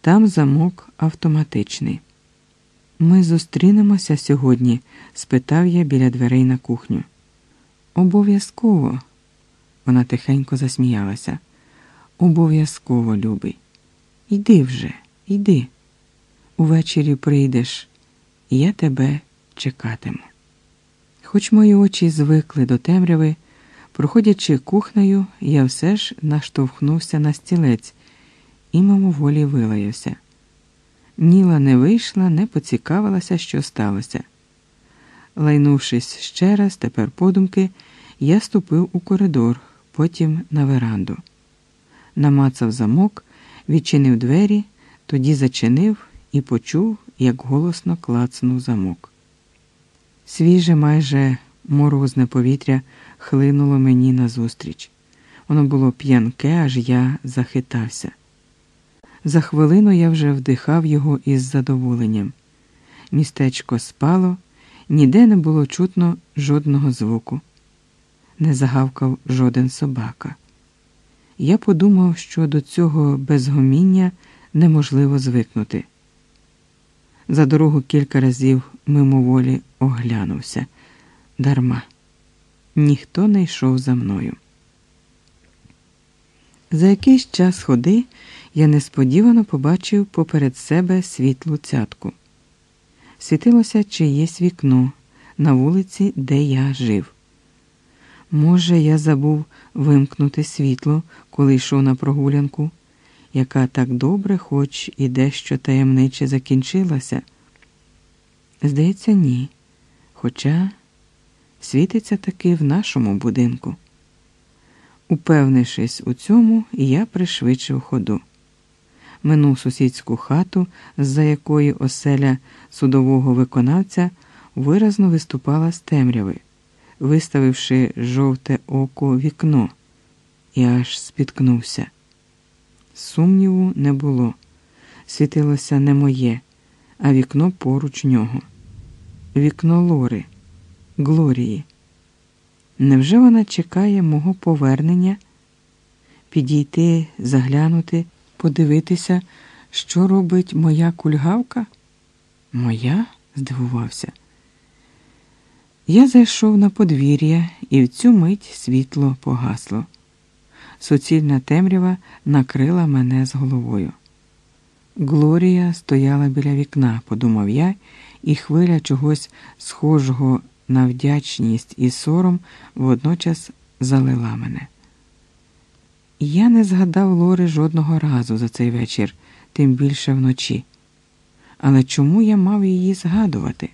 Там замок автоматичний. Ми зустрінемося сьогодні? спитав я біля дверей на кухню. Обов'язково. Вона тихенько засміялася. Обов'язково, любий. Йди вже, йди. Увечері прийдеш, і я тебе чекатиму. Хоч мої очі звикли до темряви, проходячи кухнею, я все ж наштовхнувся на стілець і мимоволі вилаявся. Ніла не вийшла, не поцікавилася, що сталося. Лайнувшись ще раз, тепер подумки, я ступив у коридор, потім на веранду. Намацав замок, відчинив двері, тоді зачинив і почув, як голосно клацнув замок. Свіже, майже морозне повітря хлинуло мені назустріч. Воно було п'янке, аж я захитався. За хвилину я вже вдихав його із задоволенням. Містечко спало, ніде не було чутно жодного звуку, не загавкав жоден собака. Я подумав, що до цього безгоміння неможливо звикнути. За дорогу кілька разів мимоволі оглянувся дарма. Ніхто не йшов за мною. За якийсь час ходи я несподівано побачив поперед себе світлу цятку. Світилося чиєсь вікно на вулиці, де я жив. Може, я забув вимкнути світло, коли йшов на прогулянку, яка так добре, хоч і дещо таємниче закінчилася. Здається, ні. Хоча світиться таки в нашому будинку. Упевнившись у цьому, я пришвидшив ходу. Минув сусідську хату, з-за якої оселя судового виконавця виразно виступала з темряви, виставивши жовте око вікно, і аж спіткнувся. Сумніву не було. Світилося не моє, а вікно поруч нього. Вікно Лори, Глорії. Невже вона чекає мого повернення? Підійти, заглянути, подивитися, що робить моя кульгавка? Моя? здивувався. Я зайшов на подвір'я, і в цю мить світло погасло. Суцільна темрява накрила мене з головою. Глорія стояла біля вікна, подумав я, і хвиля чогось схожого на вдячність і сором водночас залила мене. Я не згадав Лори жодного разу за цей вечір, тим більше вночі. Але чому я мав її згадувати?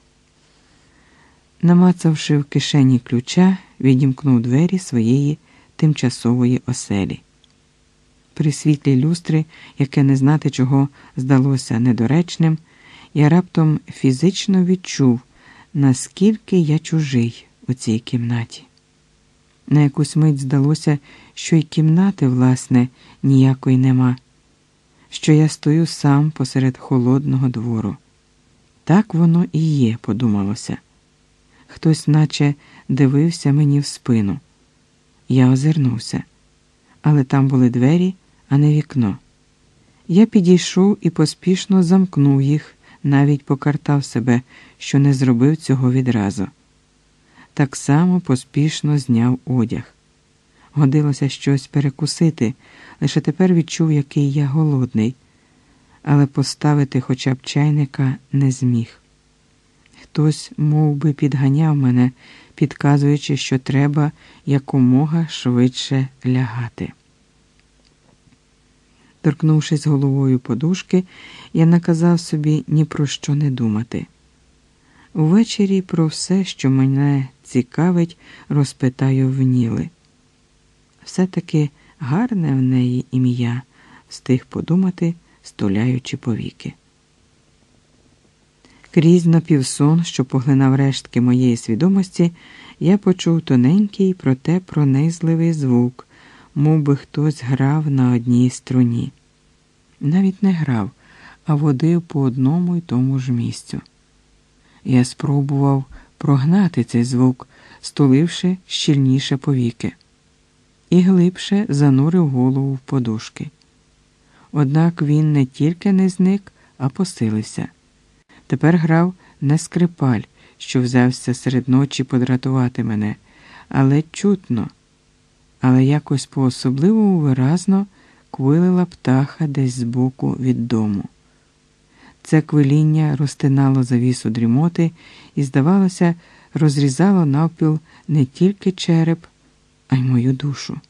Намацавши в кишені ключа, відімкнув двері своєї тимчасової оселі. При світлі люстри, яке не знати чого здалося недоречним, я раптом фізично відчув, наскільки я чужий у цій кімнаті. На якусь мить здалося, що й кімнати, власне, ніякої нема, що я стою сам посеред холодного двору. Так воно і є, подумалося. Хтось, наче, дивився мені в спину. Я озирнувся, але там були двері, а не вікно. Я підійшов і поспішно замкнув їх, навіть покартав себе, що не зробив цього відразу. Так само поспішно зняв одяг. Годилося щось перекусити, лише тепер відчув, який я голодний, але поставити хоча б чайника не зміг. Хтось мов би, підганяв мене, підказуючи, що треба якомога швидше лягати. Торкнувшись головою подушки, я наказав собі ні про що не думати. Увечері про все, що мене цікавить, розпитаю в Ніли. Все-таки гарне в неї ім'я, встиг подумати, стуляючи повіки. Крізь напівсон, що поглинав рештки моєї свідомості, я почув тоненький, проте пронизливий звук, мов би хтось грав на одній струні. Навіть не грав, а водив по одному й тому ж місцю. Я спробував прогнати цей звук, стуливши щільніше повіки, і глибше занурив голову в подушки. Однак він не тільки не зник, а посилився. Тепер грав не скрипаль, що взявся серед ночі подратувати мене, але чутно, але якось по особливому виразно квилила птаха десь збоку від дому. Це квиління розтинало завісу дрімоти і, здавалося, розрізало навпіл не тільки череп, а й мою душу.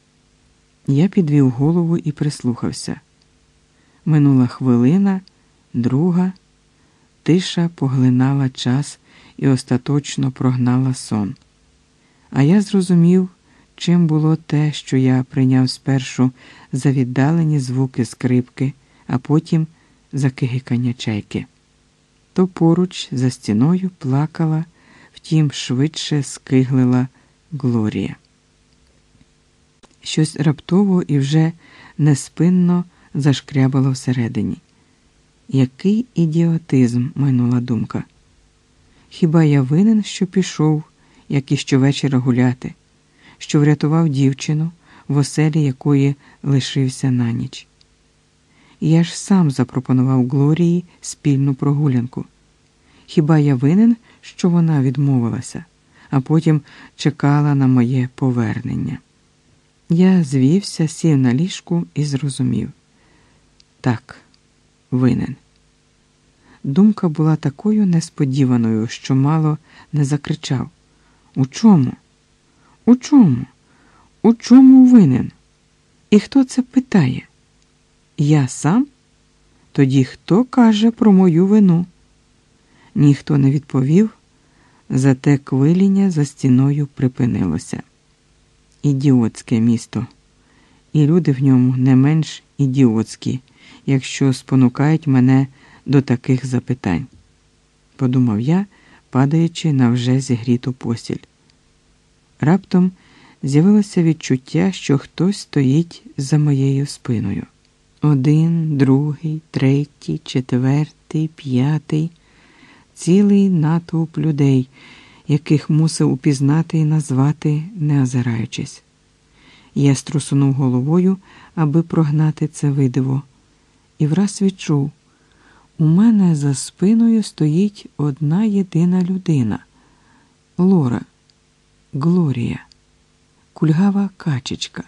Я підвів голову і прислухався. Минула хвилина, друга. Тиша поглинала час і остаточно прогнала сон. А я зрозумів, чим було те, що я прийняв спершу за віддалені звуки скрипки, а потім за кигикання чайки. То поруч за стіною плакала, втім, швидше скиглила Глорія. Щось раптово і вже неспинно зашкрябало всередині. Який ідіотизм, майнула думка. Хіба я винен, що пішов, як і щовечора гуляти, що врятував дівчину, в оселі якої лишився на ніч? Я ж сам запропонував Глорії спільну прогулянку. Хіба я винен, що вона відмовилася, а потім чекала на моє повернення? Я звівся, сів на ліжку і зрозумів так, винен. Думка була такою несподіваною, що мало не закричав У чому? У чому? У чому винен? І хто це питає? Я сам? Тоді хто каже про мою вину? Ніхто не відповів, зате квиління за стіною припинилося. Ідіотське місто, і люди в ньому не менш ідіотські, якщо спонукають мене до таких запитань, подумав я, падаючи на вже зігріту постіль. Раптом з'явилося відчуття, що хтось стоїть за моєю спиною. Один, другий, третій, четвертий, п'ятий, цілий натовп людей, яких мусив упізнати і назвати, не озираючись. Я струсунув головою, аби прогнати це видиво, і враз відчув. У мене за спиною стоїть одна єдина людина Лора, Глорія, кульгава качечка.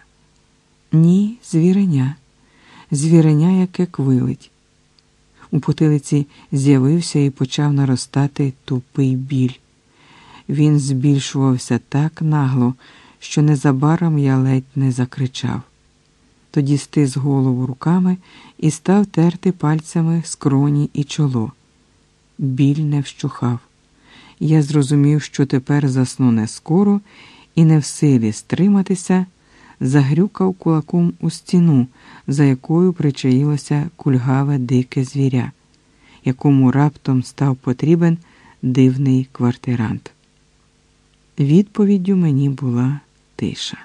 Ні, звіреня, звіреня, яке квилить. У потилиці з'явився і почав наростати тупий біль. Він збільшувався так нагло, що незабаром я ледь не закричав тоді стис голову руками і став терти пальцями скроні і чоло. Біль не вщухав. Я зрозумів, що тепер засну не скоро і не в силі стриматися, загрюкав кулаком у стіну, за якою причаїлося кульгаве дике звіря, якому раптом став потрібен дивний квартирант. Відповіддю мені була тиша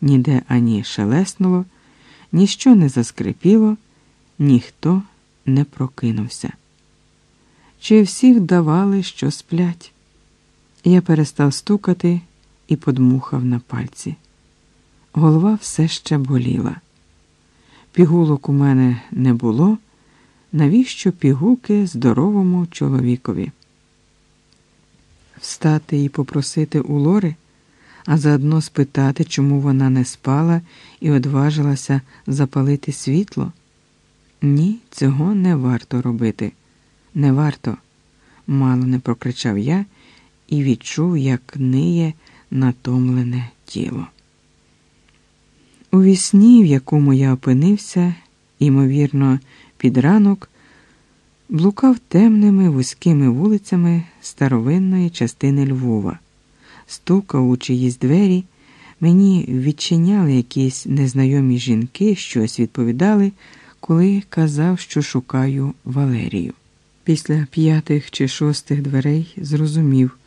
ніде ані шелеснуло, ніщо не заскрипіло, ніхто не прокинувся. Чи всі вдавали, що сплять? Я перестав стукати і подмухав на пальці. Голова все ще боліла. Пігулок у мене не було. Навіщо пігулки здоровому чоловікові? Встати і попросити у Лори? а заодно спитати, чому вона не спала і одважилася запалити світло? Ні, цього не варто робити. Не варто, мало не прокричав я і відчув, як ниє натомлене тіло. У вісні, в якому я опинився, ймовірно, під ранок, блукав темними вузькими вулицями старовинної частини Львова стукав у чиїсь двері, мені відчиняли якісь незнайомі жінки, щось відповідали, коли казав, що шукаю Валерію. Після п'ятих чи шостих дверей зрозумів,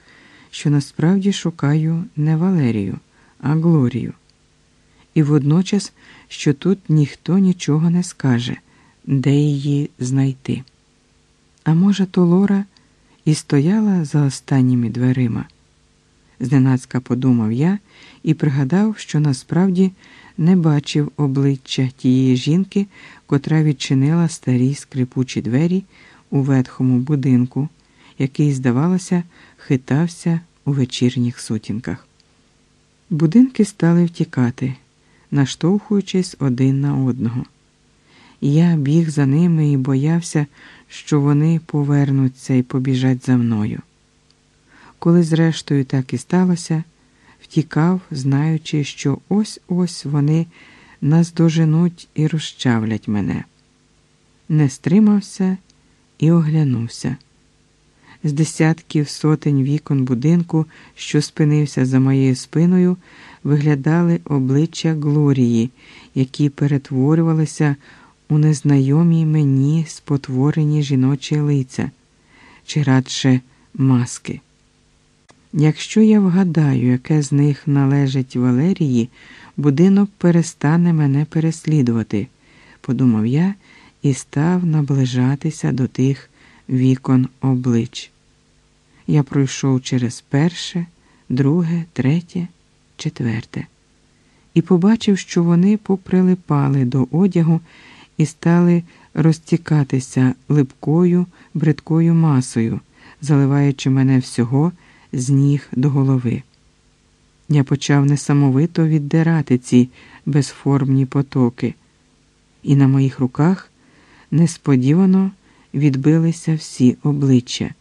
що насправді шукаю не Валерію, а Глорію. І водночас, що тут ніхто нічого не скаже, де її знайти. А може, то Лора і стояла за останніми дверима зненацька подумав я і пригадав, що насправді не бачив обличчя тієї жінки, котра відчинила старі скрипучі двері у ветхому будинку, який, здавалося, хитався у вечірніх сутінках. Будинки стали втікати, наштовхуючись один на одного. Я біг за ними і боявся, що вони повернуться і побіжать за мною. Коли, зрештою, так і сталося, втікав, знаючи, що ось ось вони наздоженуть і розчавлять мене. Не стримався і оглянувся. З десятків сотень вікон будинку, що спинився за моєю спиною, виглядали обличчя Глорії, які перетворювалися у незнайомі мені спотворені жіночі лиця, чи радше маски. Якщо я вгадаю, яке з них належить Валерії, будинок перестане мене переслідувати, подумав я і став наближатися до тих вікон облич. Я пройшов через перше, друге, третє, четверте і побачив, що вони поприлипали до одягу і стали розтікатися липкою, бридкою масою, заливаючи мене всього з ніг до голови. Я почав несамовито віддирати ці безформні потоки, і на моїх руках несподівано відбилися всі обличчя.